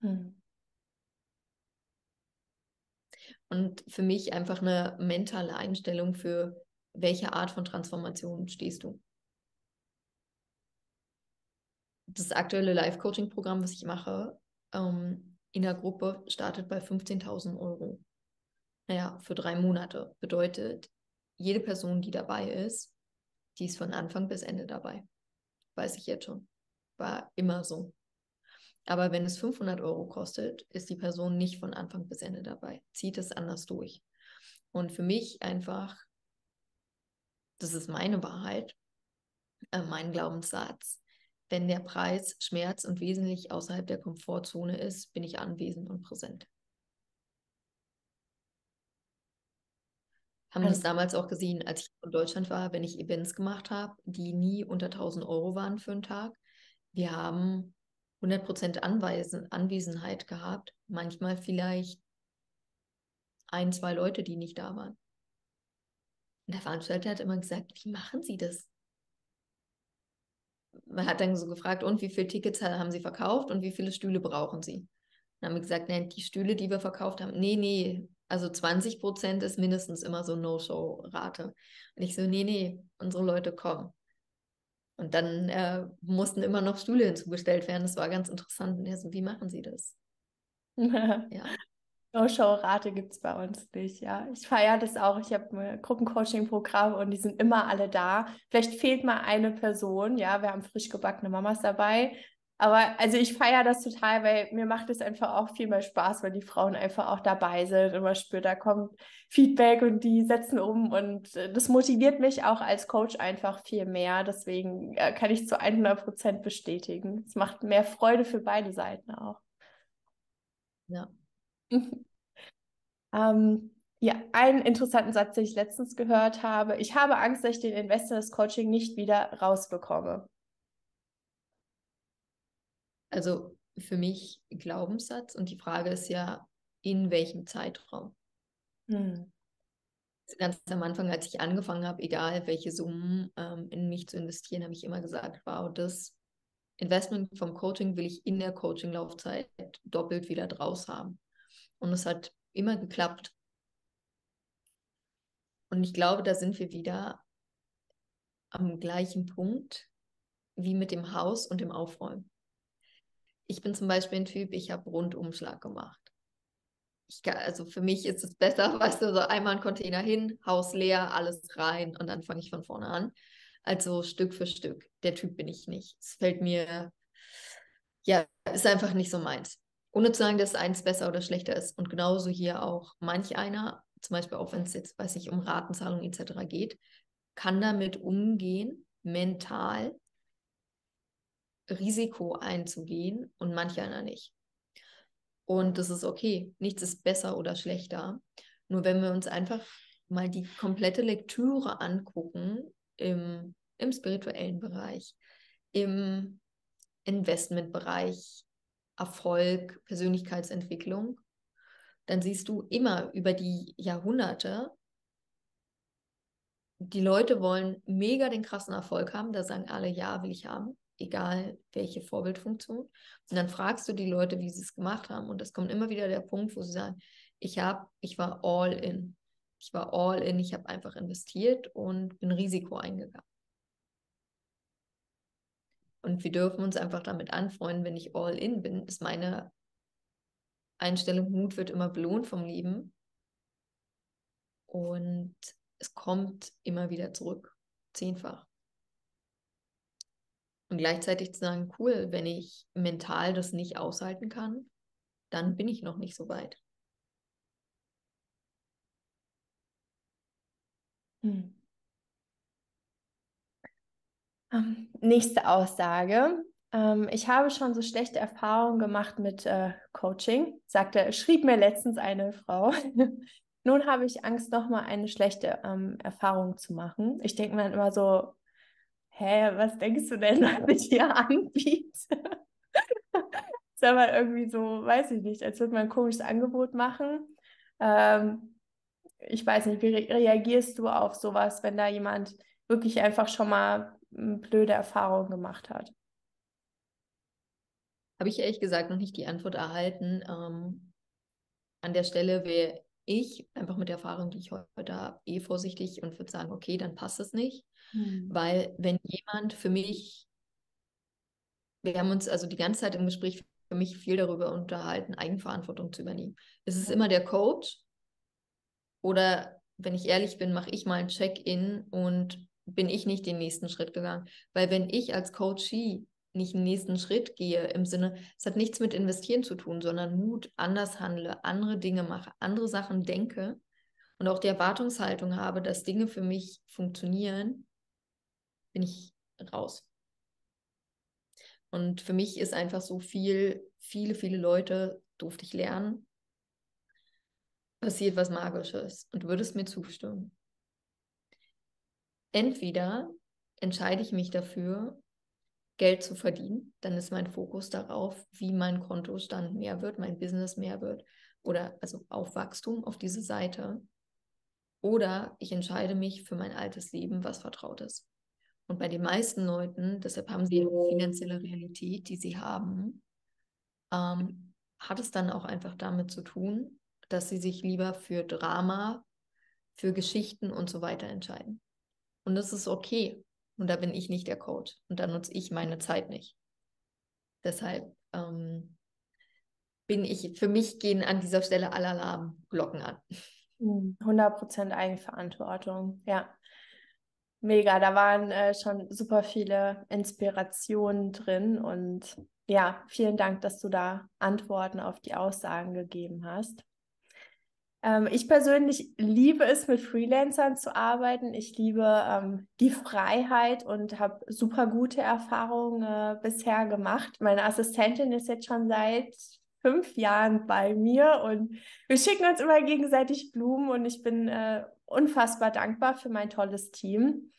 Hm. Und für mich einfach eine mentale Einstellung für welche Art von Transformation stehst du das aktuelle Live-Coaching-Programm, was ich mache, ähm, in der Gruppe startet bei 15.000 Euro. Naja, für drei Monate. Bedeutet, jede Person, die dabei ist, die ist von Anfang bis Ende dabei. Weiß ich jetzt schon. War immer so. Aber wenn es 500 Euro kostet, ist die Person nicht von Anfang bis Ende dabei. Zieht es anders durch. Und für mich einfach, das ist meine Wahrheit, äh, mein Glaubenssatz, wenn der Preis Schmerz und wesentlich außerhalb der Komfortzone ist, bin ich anwesend und präsent. Haben das damals auch gesehen, als ich in Deutschland war, wenn ich Events gemacht habe, die nie unter 1000 Euro waren für einen Tag. Wir haben 100% Anweisen, Anwesenheit gehabt, manchmal vielleicht ein, zwei Leute, die nicht da waren. Und der Veranstalter hat immer gesagt, wie machen Sie das? Man hat dann so gefragt, und wie viele Tickets haben Sie verkauft und wie viele Stühle brauchen Sie? Dann haben wir gesagt, nein, die Stühle, die wir verkauft haben, nee, nee, also 20 Prozent ist mindestens immer so No-Show-Rate. Und ich so, nee, nee, unsere Leute kommen. Und dann äh, mussten immer noch Stühle hinzugestellt werden. Das war ganz interessant. Und er so, wie machen Sie das? (laughs) ja. No-Show-Rate gibt es bei uns nicht, ja. Ich feiere das auch. Ich habe ein Gruppencoaching-Programm und die sind immer alle da. Vielleicht fehlt mal eine Person, ja. Wir haben frisch gebackene Mamas dabei. Aber also ich feiere das total, weil mir macht es einfach auch viel mehr Spaß, weil die Frauen einfach auch dabei sind und man spürt, da kommt Feedback und die setzen um und äh, das motiviert mich auch als Coach einfach viel mehr. Deswegen äh, kann ich zu 100 Prozent bestätigen. Es macht mehr Freude für beide Seiten auch. Ja, (laughs) ähm, ja, einen interessanten Satz, den ich letztens gehört habe. Ich habe Angst, dass ich den Investor des Coaching nicht wieder rausbekomme. Also für mich Glaubenssatz und die Frage ist ja, in welchem Zeitraum? Hm. Ganz am Anfang, als ich angefangen habe, egal welche Summen ähm, in mich zu investieren, habe ich immer gesagt, wow, das Investment vom Coaching will ich in der Coaching-Laufzeit doppelt wieder draus haben. Und es hat immer geklappt. Und ich glaube, da sind wir wieder am gleichen Punkt wie mit dem Haus und dem Aufräumen. Ich bin zum Beispiel ein Typ, ich habe Rundumschlag gemacht. Kann, also für mich ist es besser, (laughs) weißt du, so einmal ein Container hin, Haus leer, alles rein und dann fange ich von vorne an. Also Stück für Stück. Der Typ bin ich nicht. Es fällt mir, ja, ist einfach nicht so meins. Ohne zu sagen, dass eins besser oder schlechter ist. Und genauso hier auch manch einer, zum Beispiel auch wenn es jetzt, weiß ich, um Ratenzahlung etc. geht, kann damit umgehen, mental Risiko einzugehen und manch einer nicht. Und das ist okay. Nichts ist besser oder schlechter. Nur wenn wir uns einfach mal die komplette Lektüre angucken im, im spirituellen Bereich, im Investmentbereich, Erfolg, Persönlichkeitsentwicklung, dann siehst du immer über die Jahrhunderte, die Leute wollen mega den krassen Erfolg haben, da sagen alle, ja, will ich haben, egal welche Vorbildfunktion. Und dann fragst du die Leute, wie sie es gemacht haben. Und es kommt immer wieder der Punkt, wo sie sagen, ich habe, ich war all in. Ich war all in, ich habe einfach investiert und bin Risiko eingegangen. Und wir dürfen uns einfach damit anfreunden, wenn ich all in bin, ist meine Einstellung, Mut wird immer belohnt vom Leben. Und es kommt immer wieder zurück, zehnfach. Und gleichzeitig zu sagen, cool, wenn ich mental das nicht aushalten kann, dann bin ich noch nicht so weit. Hm. Ähm, nächste Aussage. Ähm, ich habe schon so schlechte Erfahrungen gemacht mit äh, Coaching, sagte, schrieb mir letztens eine Frau. (laughs) Nun habe ich Angst, nochmal eine schlechte ähm, Erfahrung zu machen. Ich denke mir dann immer so, hä, was denkst du denn, (laughs) was ich hier anbiete? (laughs) ist aber irgendwie so, weiß ich nicht, als würde man ein komisches Angebot machen. Ähm, ich weiß nicht, wie re reagierst du auf sowas, wenn da jemand wirklich einfach schon mal blöde Erfahrungen gemacht hat? Habe ich ehrlich gesagt noch nicht die Antwort erhalten. Ähm, an der Stelle wäre ich einfach mit der Erfahrung, die ich heute habe, eh vorsichtig und würde sagen, okay, dann passt es nicht. Hm. Weil wenn jemand für mich, wir haben uns also die ganze Zeit im Gespräch für mich viel darüber unterhalten, Eigenverantwortung zu übernehmen. Es ist immer der Coach, oder wenn ich ehrlich bin, mache ich mal ein Check-in und bin ich nicht den nächsten Schritt gegangen. Weil wenn ich als Coachie nicht den nächsten Schritt gehe, im Sinne, es hat nichts mit Investieren zu tun, sondern Mut, anders handle, andere Dinge mache, andere Sachen denke und auch die Erwartungshaltung habe, dass Dinge für mich funktionieren, bin ich raus. Und für mich ist einfach so viel, viele, viele Leute durfte ich lernen, passiert was Magisches und du würdest mir zustimmen. Entweder entscheide ich mich dafür, Geld zu verdienen, dann ist mein Fokus darauf, wie mein Kontostand mehr wird, mein Business mehr wird oder also auf Wachstum auf diese Seite. Oder ich entscheide mich für mein altes Leben, was vertraut ist. Und bei den meisten Leuten, deshalb haben sie eine finanzielle Realität, die sie haben, ähm, hat es dann auch einfach damit zu tun, dass sie sich lieber für Drama, für Geschichten und so weiter entscheiden. Und das ist okay. Und da bin ich nicht der Coach. Und da nutze ich meine Zeit nicht. Deshalb ähm, bin ich, für mich gehen an dieser Stelle alle Alarmglocken an. 100% hm, Eigenverantwortung, ja. Mega, da waren äh, schon super viele Inspirationen drin und ja, vielen Dank, dass du da Antworten auf die Aussagen gegeben hast. Ähm, ich persönlich liebe es, mit Freelancern zu arbeiten. Ich liebe ähm, die Freiheit und habe super gute Erfahrungen äh, bisher gemacht. Meine Assistentin ist jetzt schon seit fünf Jahren bei mir und wir schicken uns immer gegenseitig Blumen und ich bin äh, unfassbar dankbar für mein tolles Team.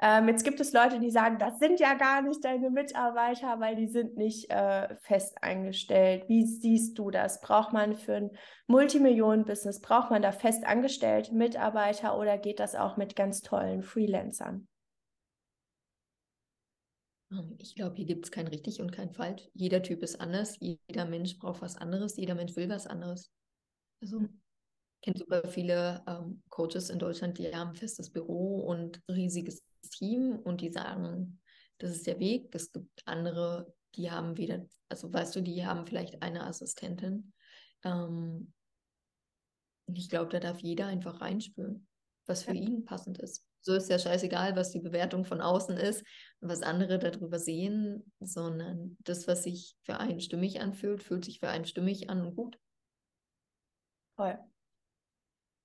Ähm, jetzt gibt es Leute, die sagen, das sind ja gar nicht deine Mitarbeiter, weil die sind nicht äh, fest eingestellt. Wie siehst du das? Braucht man für ein Multimillionen-Business, braucht man da fest angestellte Mitarbeiter oder geht das auch mit ganz tollen Freelancern? Ähm, ich glaube, hier gibt es kein richtig und kein falsch. Jeder Typ ist anders, jeder Mensch braucht was anderes, jeder Mensch will was anderes. Also kenne super viele ähm, Coaches in Deutschland, die haben ein festes Büro und riesiges Team und die sagen, das ist der Weg. Es gibt andere, die haben wieder, also weißt du, die haben vielleicht eine Assistentin. Ähm, ich glaube, da darf jeder einfach reinspüren, was für ja. ihn passend ist. So ist ja scheißegal, was die Bewertung von außen ist und was andere darüber sehen, sondern das, was sich für einen stimmig anfühlt, fühlt sich für einen stimmig an und gut. Voll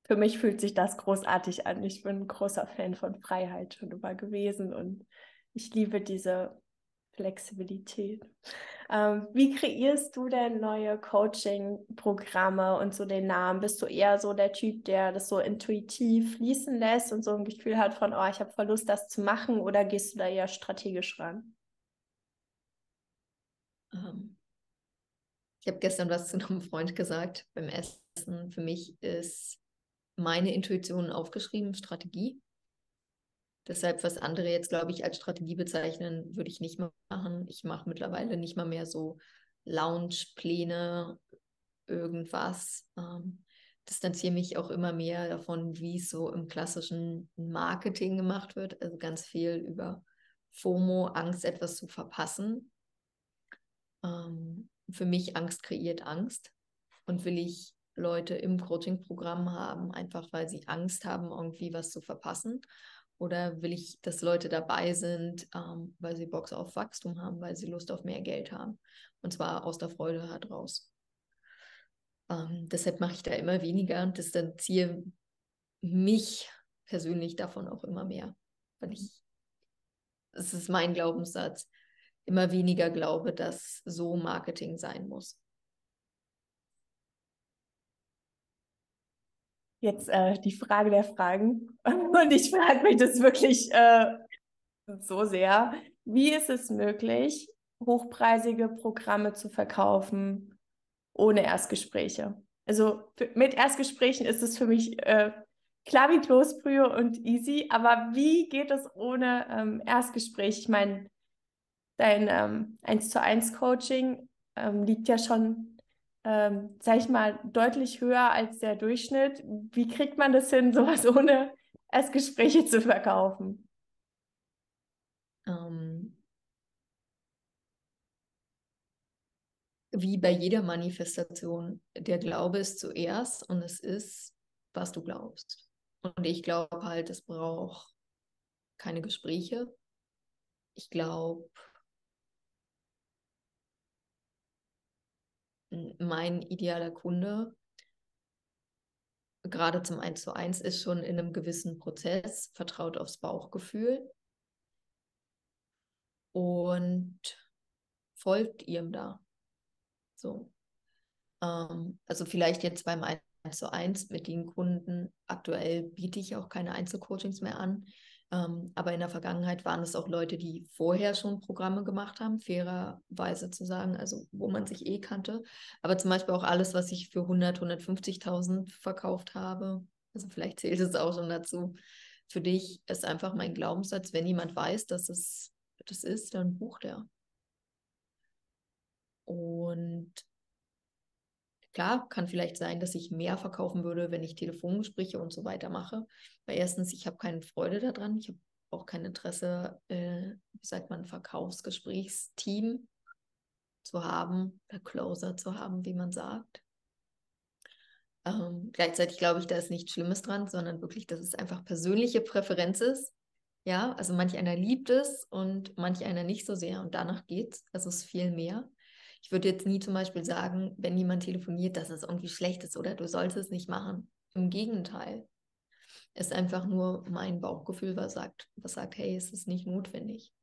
für mich fühlt sich das großartig an. Ich bin ein großer Fan von Freiheit schon immer gewesen und ich liebe diese Flexibilität. Ähm, wie kreierst du denn neue Coaching-Programme und so den Namen? Bist du eher so der Typ, der das so intuitiv fließen lässt und so ein Gefühl hat von, oh, ich habe voll Lust, das zu machen, oder gehst du da eher strategisch ran? Ähm, ich habe gestern was zu einem Freund gesagt beim Essen. Für mich ist meine Intuition aufgeschrieben, Strategie. Deshalb, was andere jetzt, glaube ich, als Strategie bezeichnen, würde ich nicht mehr machen. Ich mache mittlerweile nicht mal mehr so Lounge-Pläne, irgendwas. Ähm, distanziere mich auch immer mehr davon, wie es so im klassischen Marketing gemacht wird. Also ganz viel über FOMO, Angst, etwas zu verpassen. Ähm, für mich Angst kreiert Angst. Und will ich Leute im Coaching-Programm haben, einfach weil sie Angst haben, irgendwie was zu verpassen? Oder will ich, dass Leute dabei sind, ähm, weil sie Bock auf Wachstum haben, weil sie Lust auf mehr Geld haben? Und zwar aus der Freude heraus. Ähm, deshalb mache ich da immer weniger und distanziere mich persönlich davon auch immer mehr, weil ich, es ist mein Glaubenssatz, immer weniger glaube, dass so Marketing sein muss. Jetzt äh, die Frage der Fragen. (laughs) Und ich frage mich das wirklich äh, so sehr. Wie ist es möglich, hochpreisige Programme zu verkaufen ohne Erstgespräche? Also mit Erstgesprächen ist es für mich äh, klar wie Kloßbrühe und easy, aber wie geht es ohne ähm, Erstgespräch? Ich meine, dein ähm, 1 zu 1 Coaching ähm, liegt ja schon ähm, sag ich mal, deutlich höher als der Durchschnitt. Wie kriegt man das hin, (laughs) sowas ohne Erstgespräche zu verkaufen? Ähm, wie bei jeder Manifestation, der Glaube ist zuerst und es ist, was du glaubst. Und ich glaube halt, es braucht keine Gespräche. Ich glaube, mein idealer Kunde gerade zum 1 zu 1 ist schon in einem gewissen Prozess, vertraut aufs Bauchgefühl und folgt ihm da. So. Ähm, also vielleicht jetzt beim 1 zu 1 mit den Kunden. Aktuell biete ich auch keine Einzelcoachings mehr an. Ähm, aber in der Vergangenheit waren es auch Leute, die vorher schon Programme gemacht haben, fairerweise zu sagen, also wo man sich eh kannte. Aber zum Beispiel auch alles, was ich für 100, 150.000 verkauft habe, also vielleicht zählt es auch schon dazu. Für dich ist einfach mein Glaubenssatz, wenn jemand weiß, dass es das ist, dann bucht er. Und Klar, kann vielleicht sein, dass ich mehr verkaufen würde, wenn ich Telefongespräche und so weiter mache. Weil erstens, ich habe keine Freude daran. Ich habe auch kein Interesse, äh, wie sagt man, Verkaufsgesprächsteam zu haben, oder Closer zu haben, wie man sagt. Ähm, gleichzeitig glaube ich, da ist nichts Schlimmes dran, sondern wirklich, dass es einfach persönliche Präferenz ist. Ja, also manch einer liebt es und manch einer nicht so sehr und danach geht es. Also es ist viel mehr. Ich würde jetzt nie zum Beispiel sagen, wenn jemand telefoniert, dass es irgendwie schlecht ist oder du solltest es nicht machen. Im Gegenteil. Es ist einfach nur mein Bauchgefühl, was sagt, was sagt, hey, es ist nicht notwendig.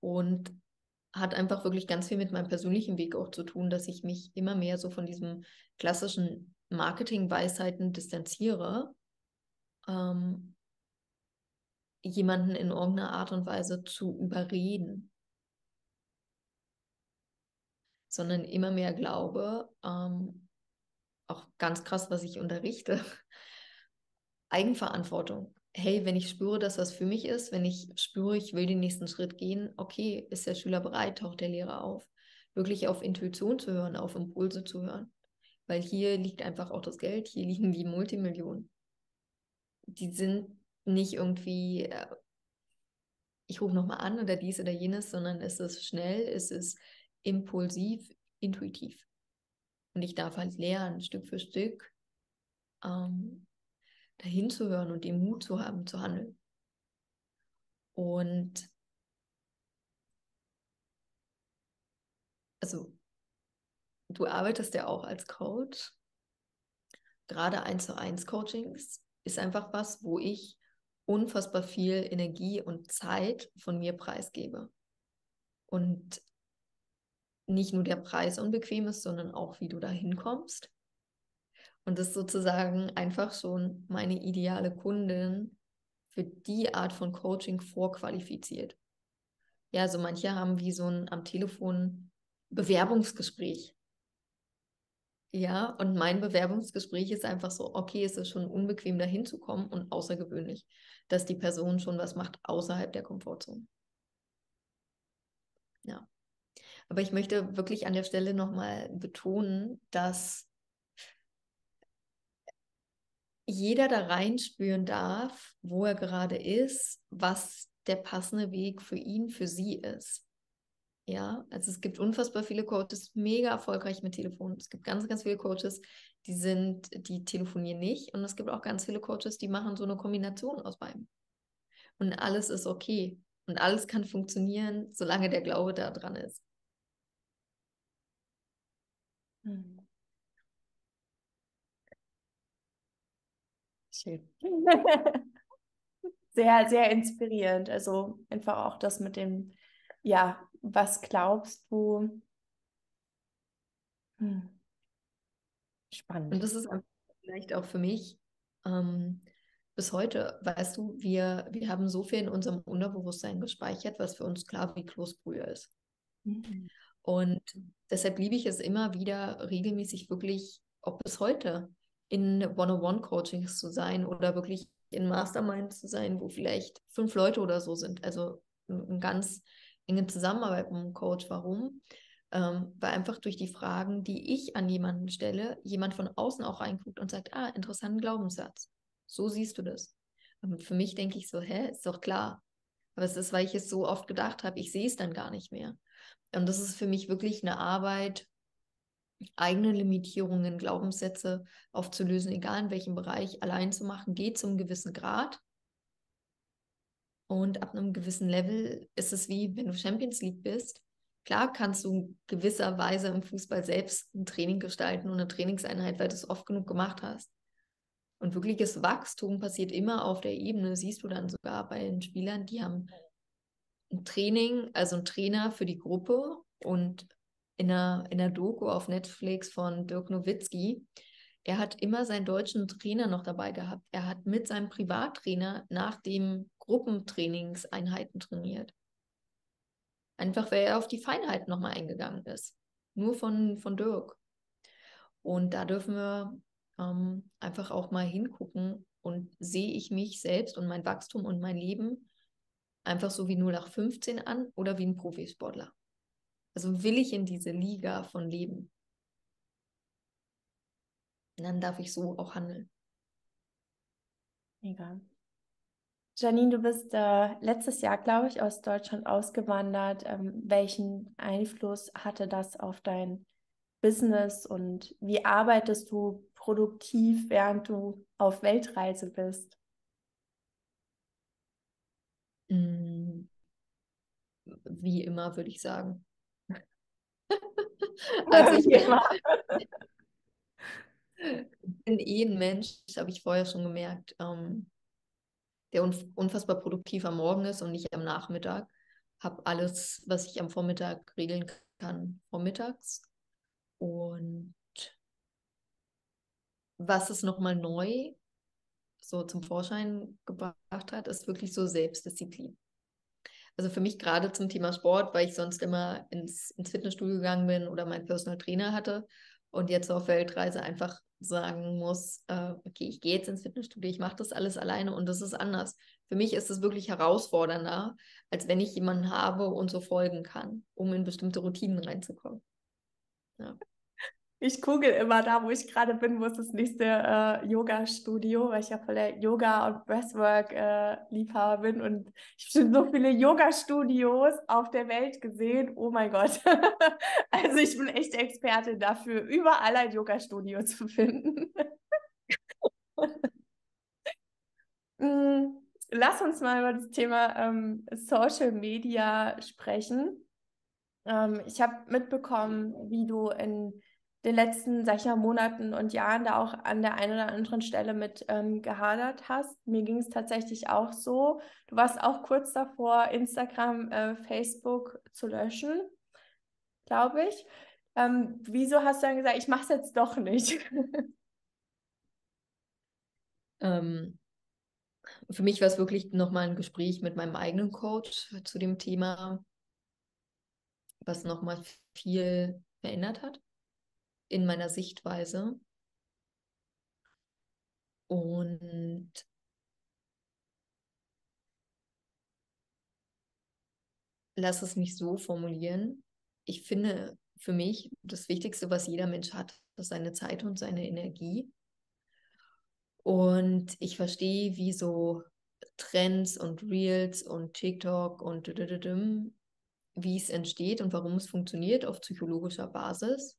Und hat einfach wirklich ganz viel mit meinem persönlichen Weg auch zu tun, dass ich mich immer mehr so von diesem klassischen Marketing-Weisheiten distanziere. Ähm, jemanden in irgendeiner Art und Weise zu überreden, sondern immer mehr glaube, ähm, auch ganz krass, was ich unterrichte, (laughs) Eigenverantwortung. Hey, wenn ich spüre, dass das für mich ist, wenn ich spüre, ich will den nächsten Schritt gehen, okay, ist der Schüler bereit, taucht der Lehrer auf, wirklich auf Intuition zu hören, auf Impulse zu hören. Weil hier liegt einfach auch das Geld, hier liegen die Multimillionen. Die sind nicht irgendwie, äh, ich rufe nochmal an oder dies oder jenes, sondern es ist schnell, es ist impulsiv, intuitiv. Und ich darf halt lernen, Stück für Stück ähm, dahin zu hören und den Mut zu haben, zu handeln. Und also du arbeitest ja auch als Coach. Gerade eins zu eins Coachings ist einfach was, wo ich unfassbar viel Energie und Zeit von mir preisgebe. Und nicht nur der Preis unbequem ist, sondern auch, wie du da hinkommst. Und das sozusagen einfach schon meine ideale Kundin für die Art von Coaching vorqualifiziert. Ja, also manche haben wie so ein am Telefon Bewerbungsgespräch. Ja, und mein Bewerbungsgespräch ist einfach so, okay, es ist schon unbequem, da hinzukommen und außergewöhnlich, dass die Person schon was macht außerhalb der Komfortzone. Ja. Aber ich möchte wirklich an der Stelle nochmal betonen, dass jeder da reinspüren darf, wo er gerade ist, was der passende Weg für ihn, für sie ist. Ja, also es gibt unfassbar viele Coaches, mega erfolgreich mit Telefon. Es gibt ganz, ganz viele Coaches, die sind, die telefonieren nicht. Und es gibt auch ganz viele Coaches, die machen so eine Kombination aus beiden. Und alles ist okay. Und alles kann funktionieren, solange der Glaube da dran ist. Hm. Schön. (laughs) sehr, sehr inspirierend. Also einfach auch das mit dem, ja, was glaubst du? Hm. Spannend. Und das ist vielleicht auch für mich ähm, bis heute, weißt du, wir, wir haben so viel in unserem Unterbewusstsein gespeichert, was für uns klar wie Kloßbrühe ist. Mhm. Und deshalb liebe ich es immer wieder regelmäßig wirklich, ob bis heute in One-on-One-Coachings zu sein oder wirklich in Masterminds zu sein, wo vielleicht fünf Leute oder so sind. Also ein ganz enge Zusammenarbeit mit einem Coach. Warum? Ähm, weil einfach durch die Fragen, die ich an jemanden stelle, jemand von außen auch reinguckt und sagt, ah, interessanten Glaubenssatz. So siehst du das. Und für mich denke ich so, hä, ist doch klar. Aber es ist, weil ich es so oft gedacht habe, ich sehe es dann gar nicht mehr. Und das ist für mich wirklich eine Arbeit, eigene Limitierungen, Glaubenssätze aufzulösen, egal in welchem Bereich, allein zu machen, geht zum gewissen Grad. Und ab einem gewissen Level ist es wie, wenn du Champions League bist. Klar kannst du gewisserweise im Fußball selbst ein Training gestalten und eine Trainingseinheit, weil du es oft genug gemacht hast. Und wirkliches Wachstum passiert immer auf der Ebene, siehst du dann sogar bei den Spielern, die haben ein Training, also ein Trainer für die Gruppe und in der, in der Doku auf Netflix von Dirk Nowitzki, er hat immer seinen deutschen Trainer noch dabei gehabt. Er hat mit seinem Privattrainer nach dem Gruppentrainingseinheiten trainiert. Einfach, weil er auf die Feinheiten nochmal eingegangen ist. Nur von, von Dirk. Und da dürfen wir ähm, einfach auch mal hingucken und sehe ich mich selbst und mein Wachstum und mein Leben einfach so wie 0 nach 15 an oder wie ein Profisportler. Also will ich in diese Liga von Leben. dann darf ich so auch handeln. Mega. Janine, du bist äh, letztes Jahr, glaube ich, aus Deutschland ausgewandert. Ähm, welchen Einfluss hatte das auf dein Business und wie arbeitest du produktiv, während du auf Weltreise bist? Mm. Wie immer, würde ich sagen. (laughs) also ich bin, (laughs) bin eh ein Mensch, habe ich vorher schon gemerkt. Ähm, der unfassbar produktiv am Morgen ist und nicht am Nachmittag. Habe alles, was ich am Vormittag regeln kann, vormittags. Und was ist nochmal neu? So zum Vorschein gebracht hat, ist wirklich so Selbstdisziplin. Also für mich gerade zum Thema Sport, weil ich sonst immer ins, ins Fitnessstudio gegangen bin oder meinen Personal Trainer hatte und jetzt auf Weltreise einfach sagen muss, äh, okay, ich gehe jetzt ins Fitnessstudio, ich mache das alles alleine und das ist anders. Für mich ist es wirklich herausfordernder, als wenn ich jemanden habe und so folgen kann, um in bestimmte Routinen reinzukommen. Ja. Ich google immer da, wo ich gerade bin, wo ist das nächste äh, Yoga-Studio, weil ich ja voll der Yoga- und Breathwork-Liebhaber äh, bin und ich habe schon so viele Yoga-Studios auf der Welt gesehen. Oh mein Gott. (laughs) also ich bin echt Experte dafür, überall ein Yoga-Studio zu finden. (laughs) Mm, lass uns mal über das Thema ähm, Social Media sprechen. Ähm, ich habe mitbekommen, wie du in den letzten, sag ich mal, Monaten und Jahren da auch an der einen oder anderen Stelle mit ähm, gehadert hast. Mir ging es tatsächlich auch so. Du warst auch kurz davor, Instagram, äh, Facebook zu löschen, glaube ich. Ähm, wieso hast du dann gesagt, ich mache es jetzt doch nicht? (laughs) ähm, für mich war es wirklich nochmal ein Gespräch mit meinem eigenen Coach zu dem Thema, was nochmal viel verändert hat in meiner Sichtweise. Und lass es mich so formulieren. Ich finde für mich das Wichtigste, was jeder Mensch hat, ist seine Zeit und seine Energie. Und ich verstehe, wie so Trends und Reels und TikTok und wie es entsteht und warum es funktioniert auf psychologischer Basis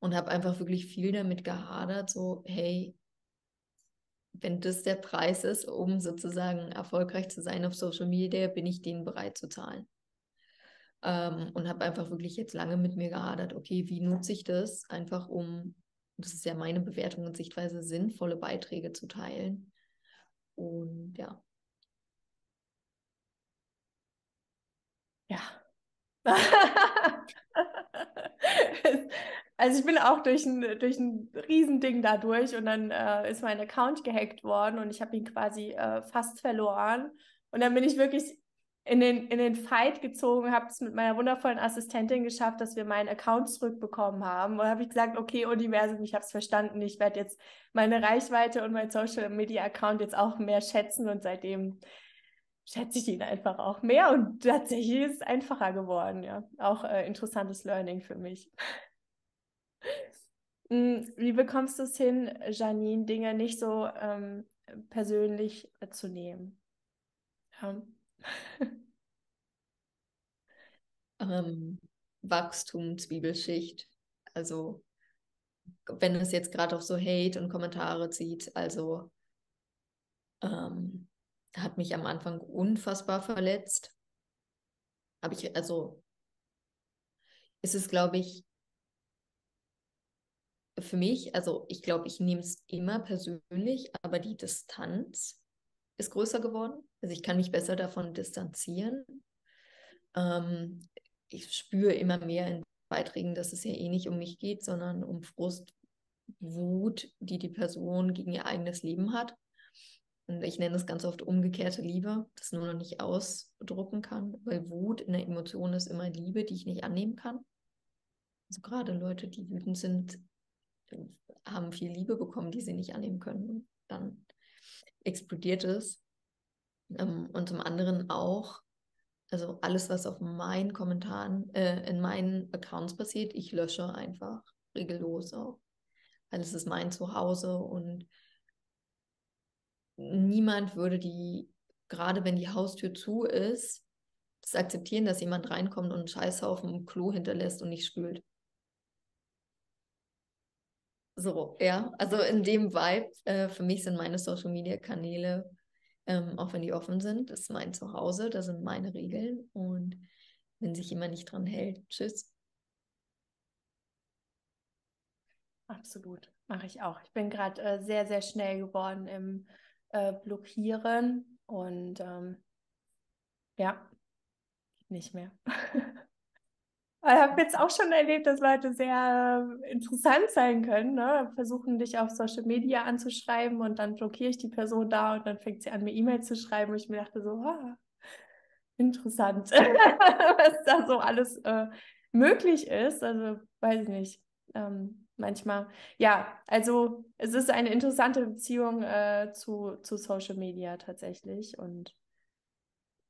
und habe einfach wirklich viel damit gehadert, so, hey, wenn das der Preis ist, um sozusagen erfolgreich zu sein auf Social Media, bin ich den bereit zu zahlen. Ähm, und habe einfach wirklich jetzt lange mit mir gehadert, okay, wie nutze ich das einfach, um, das ist ja meine Bewertung und Sichtweise, sinnvolle Beiträge zu teilen. Und ja. Ja. (laughs) Also ich bin auch durch ein, durch ein Riesending da durch und dann äh, ist mein Account gehackt worden und ich habe ihn quasi äh, fast verloren. Und dann bin ich wirklich in den, in den Fight gezogen, habe es mit meiner wundervollen Assistentin geschafft, dass wir meinen Account zurückbekommen haben. Und habe ich gesagt, okay, Universum, ich habe es verstanden, ich werde jetzt meine Reichweite und mein Social Media Account jetzt auch mehr schätzen und seitdem schätze ich ihn einfach auch mehr und tatsächlich ist es einfacher geworden, ja. Auch äh, interessantes Learning für mich. Hm, wie bekommst du es hin, Janine, Dinge nicht so ähm, persönlich äh, zu nehmen? Ja. (laughs) ähm, Wachstum, Zwiebelschicht. Also wenn es jetzt gerade auf so Hate und Kommentare zieht, also ähm, hat mich am Anfang unfassbar verletzt. Habe ich, also ist es, glaube ich, für mich, also ich glaube, ich nehme es immer persönlich, aber die Distanz ist größer geworden. Also ich kann mich besser davon distanzieren. Ähm, ich spüre immer mehr in Beiträgen, dass es ja eh nicht um mich geht, sondern um Frust, Wut, die die Person gegen ihr eigenes Leben hat. Und ich nenne das ganz oft umgekehrte Liebe, das nur noch nicht ausdrucken kann, weil Wut in der Emotion ist immer Liebe, die ich nicht annehmen kann. Also gerade Leute, die wütend sind, haben viel Liebe bekommen, die sie nicht annehmen können. Dann explodiert es. Ähm, und zum anderen auch, also alles, was auf meinen Kommentaren, äh, in meinen Accounts passiert, ich lösche einfach regellos auch. Weil es ist mein Zuhause und niemand würde die, gerade wenn die Haustür zu ist, das akzeptieren, dass jemand reinkommt und einen Scheißhaufen im Klo hinterlässt und nicht spült. So, ja, also in dem Vibe, äh, für mich sind meine Social Media Kanäle, ähm, auch wenn die offen sind, ist mein Zuhause, da sind meine Regeln und wenn sich jemand nicht dran hält, tschüss. Absolut, mache ich auch. Ich bin gerade äh, sehr, sehr schnell geworden im äh, Blockieren und ähm, ja, nicht mehr. (laughs) Ich habe jetzt auch schon erlebt, dass Leute sehr äh, interessant sein können, ne? versuchen dich auf Social Media anzuschreiben und dann blockiere ich die Person da und dann fängt sie an, mir E-Mails zu schreiben und ich mir dachte so, ah, interessant, (laughs) was da so alles äh, möglich ist. Also weiß ich nicht. Ähm, manchmal, ja, also es ist eine interessante Beziehung äh, zu, zu Social Media tatsächlich und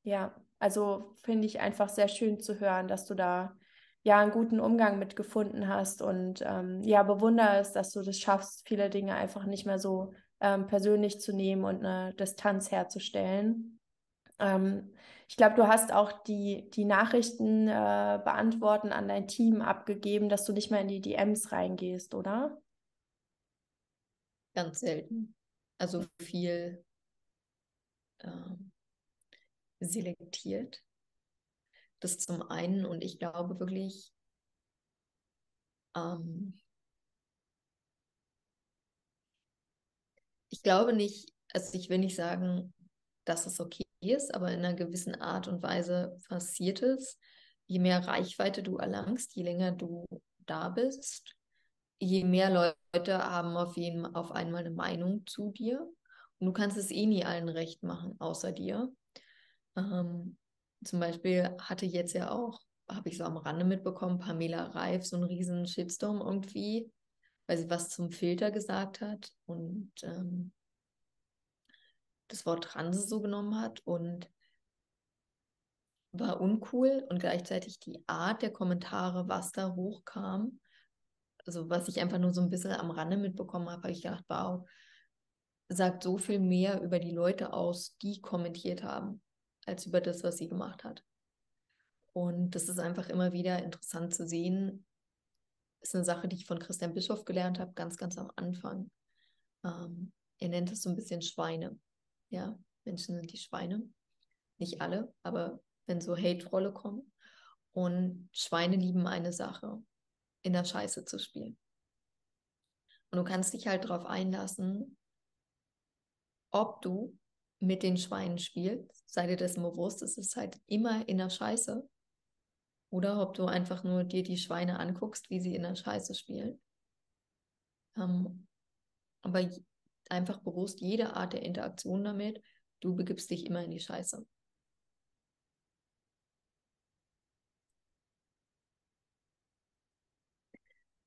ja, also finde ich einfach sehr schön zu hören, dass du da ja einen guten Umgang mit gefunden hast und ähm, ja, bewundere es, dass du das schaffst, viele Dinge einfach nicht mehr so ähm, persönlich zu nehmen und eine Distanz herzustellen. Ähm, ich glaube, du hast auch die, die Nachrichten äh, beantworten an dein Team abgegeben, dass du nicht mehr in die DMs reingehst, oder? Ganz selten. Also viel ähm, selektiert. Das zum einen und ich glaube wirklich, ähm, ich glaube nicht, also ich will nicht sagen, dass es okay ist, aber in einer gewissen Art und Weise passiert es. Je mehr Reichweite du erlangst, je länger du da bist, je mehr Leute haben auf jeden auf einmal eine Meinung zu dir. Und du kannst es eh nie allen recht machen, außer dir. Ähm, zum Beispiel hatte jetzt ja auch, habe ich so am Rande mitbekommen, Pamela Reif so einen riesen Shitstorm irgendwie, weil sie was zum Filter gesagt hat und ähm, das Wort Transe so genommen hat und war uncool und gleichzeitig die Art der Kommentare, was da hochkam, also was ich einfach nur so ein bisschen am Rande mitbekommen habe, habe ich gedacht, wow, sagt so viel mehr über die Leute aus, die kommentiert haben als über das, was sie gemacht hat. Und das ist einfach immer wieder interessant zu sehen. Das ist eine Sache, die ich von Christian Bischof gelernt habe, ganz, ganz am Anfang. Ähm, er nennt es so ein bisschen Schweine. Ja, Menschen sind die Schweine. Nicht alle, aber wenn so Hate-Rolle kommen. Und Schweine lieben eine Sache, in der Scheiße zu spielen. Und du kannst dich halt darauf einlassen, ob du mit den Schweinen spielst, sei dir dessen bewusst, es ist halt immer in der Scheiße. Oder ob du einfach nur dir die Schweine anguckst, wie sie in der Scheiße spielen. Ähm, aber einfach bewusst jede Art der Interaktion damit, du begibst dich immer in die Scheiße.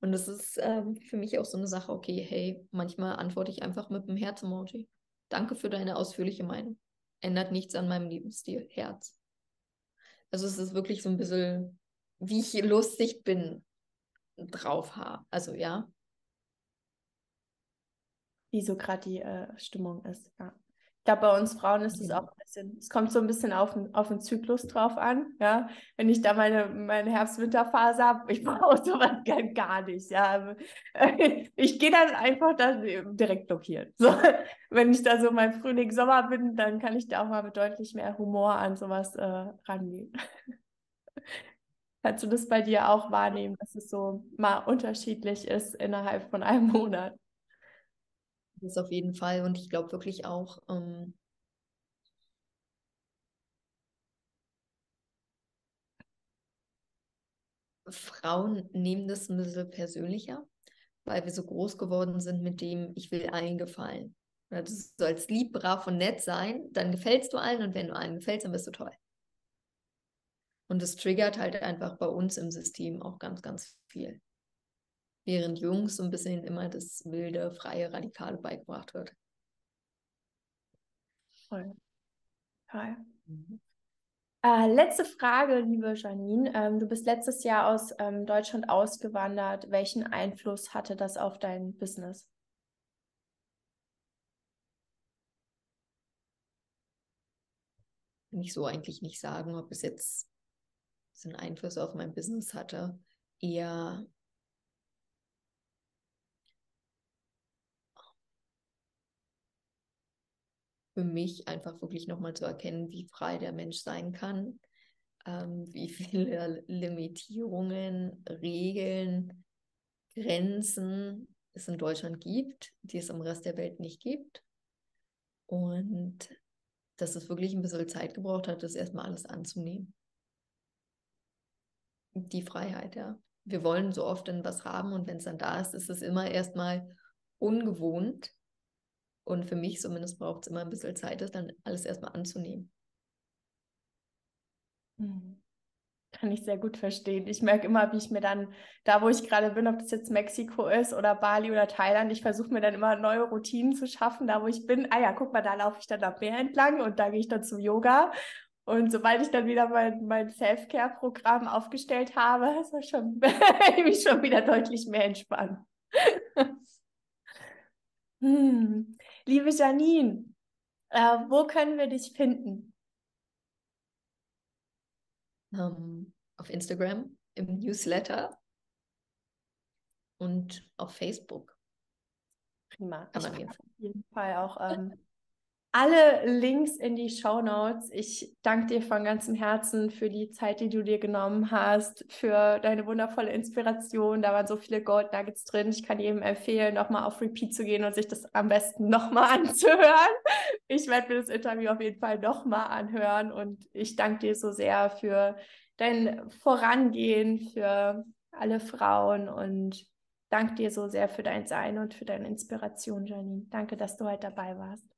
Und das ist ähm, für mich auch so eine Sache, okay, hey, manchmal antworte ich einfach mit einem Herz-Emoji. Danke für deine ausführliche Meinung. Ändert nichts an meinem Lebensstil. Herz. Also es ist wirklich so ein bisschen, wie ich lustig bin, drauf habe. Also ja. Wie so gerade die äh, Stimmung ist, ja. Ich glaube, bei uns Frauen ist es ja. auch ein bisschen, es kommt so ein bisschen auf, auf den Zyklus drauf an, ja. Wenn ich da meine, meine Herbst-Winterphase habe, ich (laughs) brauche sowas gar, gar nicht, ja. (laughs) Ich gehe dann einfach da direkt blockiert. So, (laughs) wenn ich da so mein Frühling, Sommer bin, dann kann ich da auch mal mit deutlich mehr Humor an sowas äh, rangehen. Kannst du das bei dir auch wahrnehmen, dass es so mal unterschiedlich ist innerhalb von einem Monat? Das auf jeden Fall. Und ich glaube wirklich auch, ähm, Frauen nehmen das ein bisschen persönlicher, weil wir so groß geworden sind mit dem, ich will allen gefallen. du sollst lieb, brav und nett sein, dann gefällst du allen und wenn du allen gefällst, dann bist du toll. Und das triggert halt einfach bei uns im System auch ganz, ganz viel während Jungs so ein bisschen immer das wilde, freie, radikale beigebracht wird. Toll. Toll. Mhm. Äh, letzte Frage, liebe Janine. Ähm, du bist letztes Jahr aus ähm, Deutschland ausgewandert. Welchen Einfluss hatte das auf dein Business? Kann ich so eigentlich nicht sagen, ob es jetzt einen Einfluss auf mein Business hatte. Eher für mich einfach wirklich nochmal zu erkennen, wie frei der Mensch sein kann, ähm, wie viele (laughs) Limitierungen, Regeln, Grenzen es in Deutschland gibt, die es im Rest der Welt nicht gibt. Und dass es wirklich ein bisschen Zeit gebraucht hat, das erstmal alles anzunehmen. die Freiheit, ja. Wir wollen so oft dann was haben und wenn es dann da ist, ist es immer erstmal ungewohnt. Und für mich zumindest braucht es immer ein bisschen Zeit, das dann alles erstmal anzunehmen. Mhm. Kann ich sehr gut verstehen. Ich merke immer, wie ich mir dann, da wo ich gerade bin, ob das jetzt Mexiko ist oder Bali oder Thailand, ich versuche mir dann immer neue Routinen zu schaffen, da wo ich bin. Ah ja, guck mal, da laufe ich dann am Meer entlang und da gehe ich dann zum Yoga. Und sobald ich dann wieder mein, mein Self-Care-Programm aufgestellt habe, (laughs) ist das schon, (laughs) mich schon wieder deutlich mehr entspannt. (laughs) hm. Liebe Janine, äh, wo können wir dich finden? ähm, auf Instagram, im Newsletter und auf Facebook. Prima. Kann man auf jeden Fall auch ähm, (laughs) alle Links in die Show Notes. Ich danke dir von ganzem Herzen für die Zeit, die du dir genommen hast, für deine wundervolle Inspiration. Da waren so viele Gold Nuggets drin. Ich kann jedem empfehlen, nochmal auf Repeat zu gehen und sich das am besten nochmal (laughs) anzuhören. Ich werde mir das Interview auf jeden Fall nochmal anhören und ich danke dir so sehr für dein Vorangehen, für alle Frauen und danke dir so sehr für dein Sein und für deine Inspiration, Janine. Danke, dass du heute dabei warst.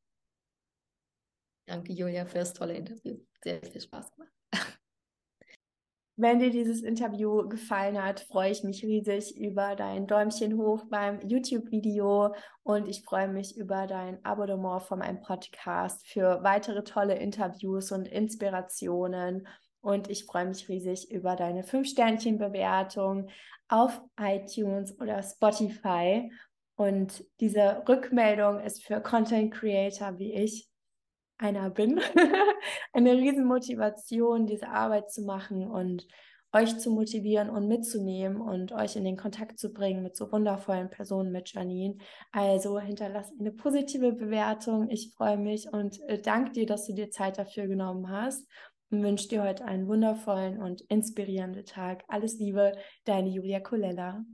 Danke, Julia, für das tolle Interview. Sehr viel Spaß gemacht. Wenn dir dieses Interview gefallen hat, freue ich mich riesig über dein Däumchen hoch beim YouTube-Video und ich freue mich über dein Abonnement von meinem Podcast für weitere tolle Interviews und Inspirationen. Und ich freue mich riesig über deine 5-Sternchen-Bewertung auf iTunes oder Spotify. Und diese Rückmeldung ist für Content Creator wie ich einer bin, (laughs) eine Riesenmotivation, diese Arbeit zu machen und euch zu motivieren und mitzunehmen und euch in den Kontakt zu bringen mit so wundervollen Personen mit Janine. Also hinterlasst eine positive Bewertung. Ich freue mich und äh, danke dir, dass du dir Zeit dafür genommen hast und wünsche dir heute einen wundervollen und inspirierenden Tag. Alles Liebe, deine Julia Colella.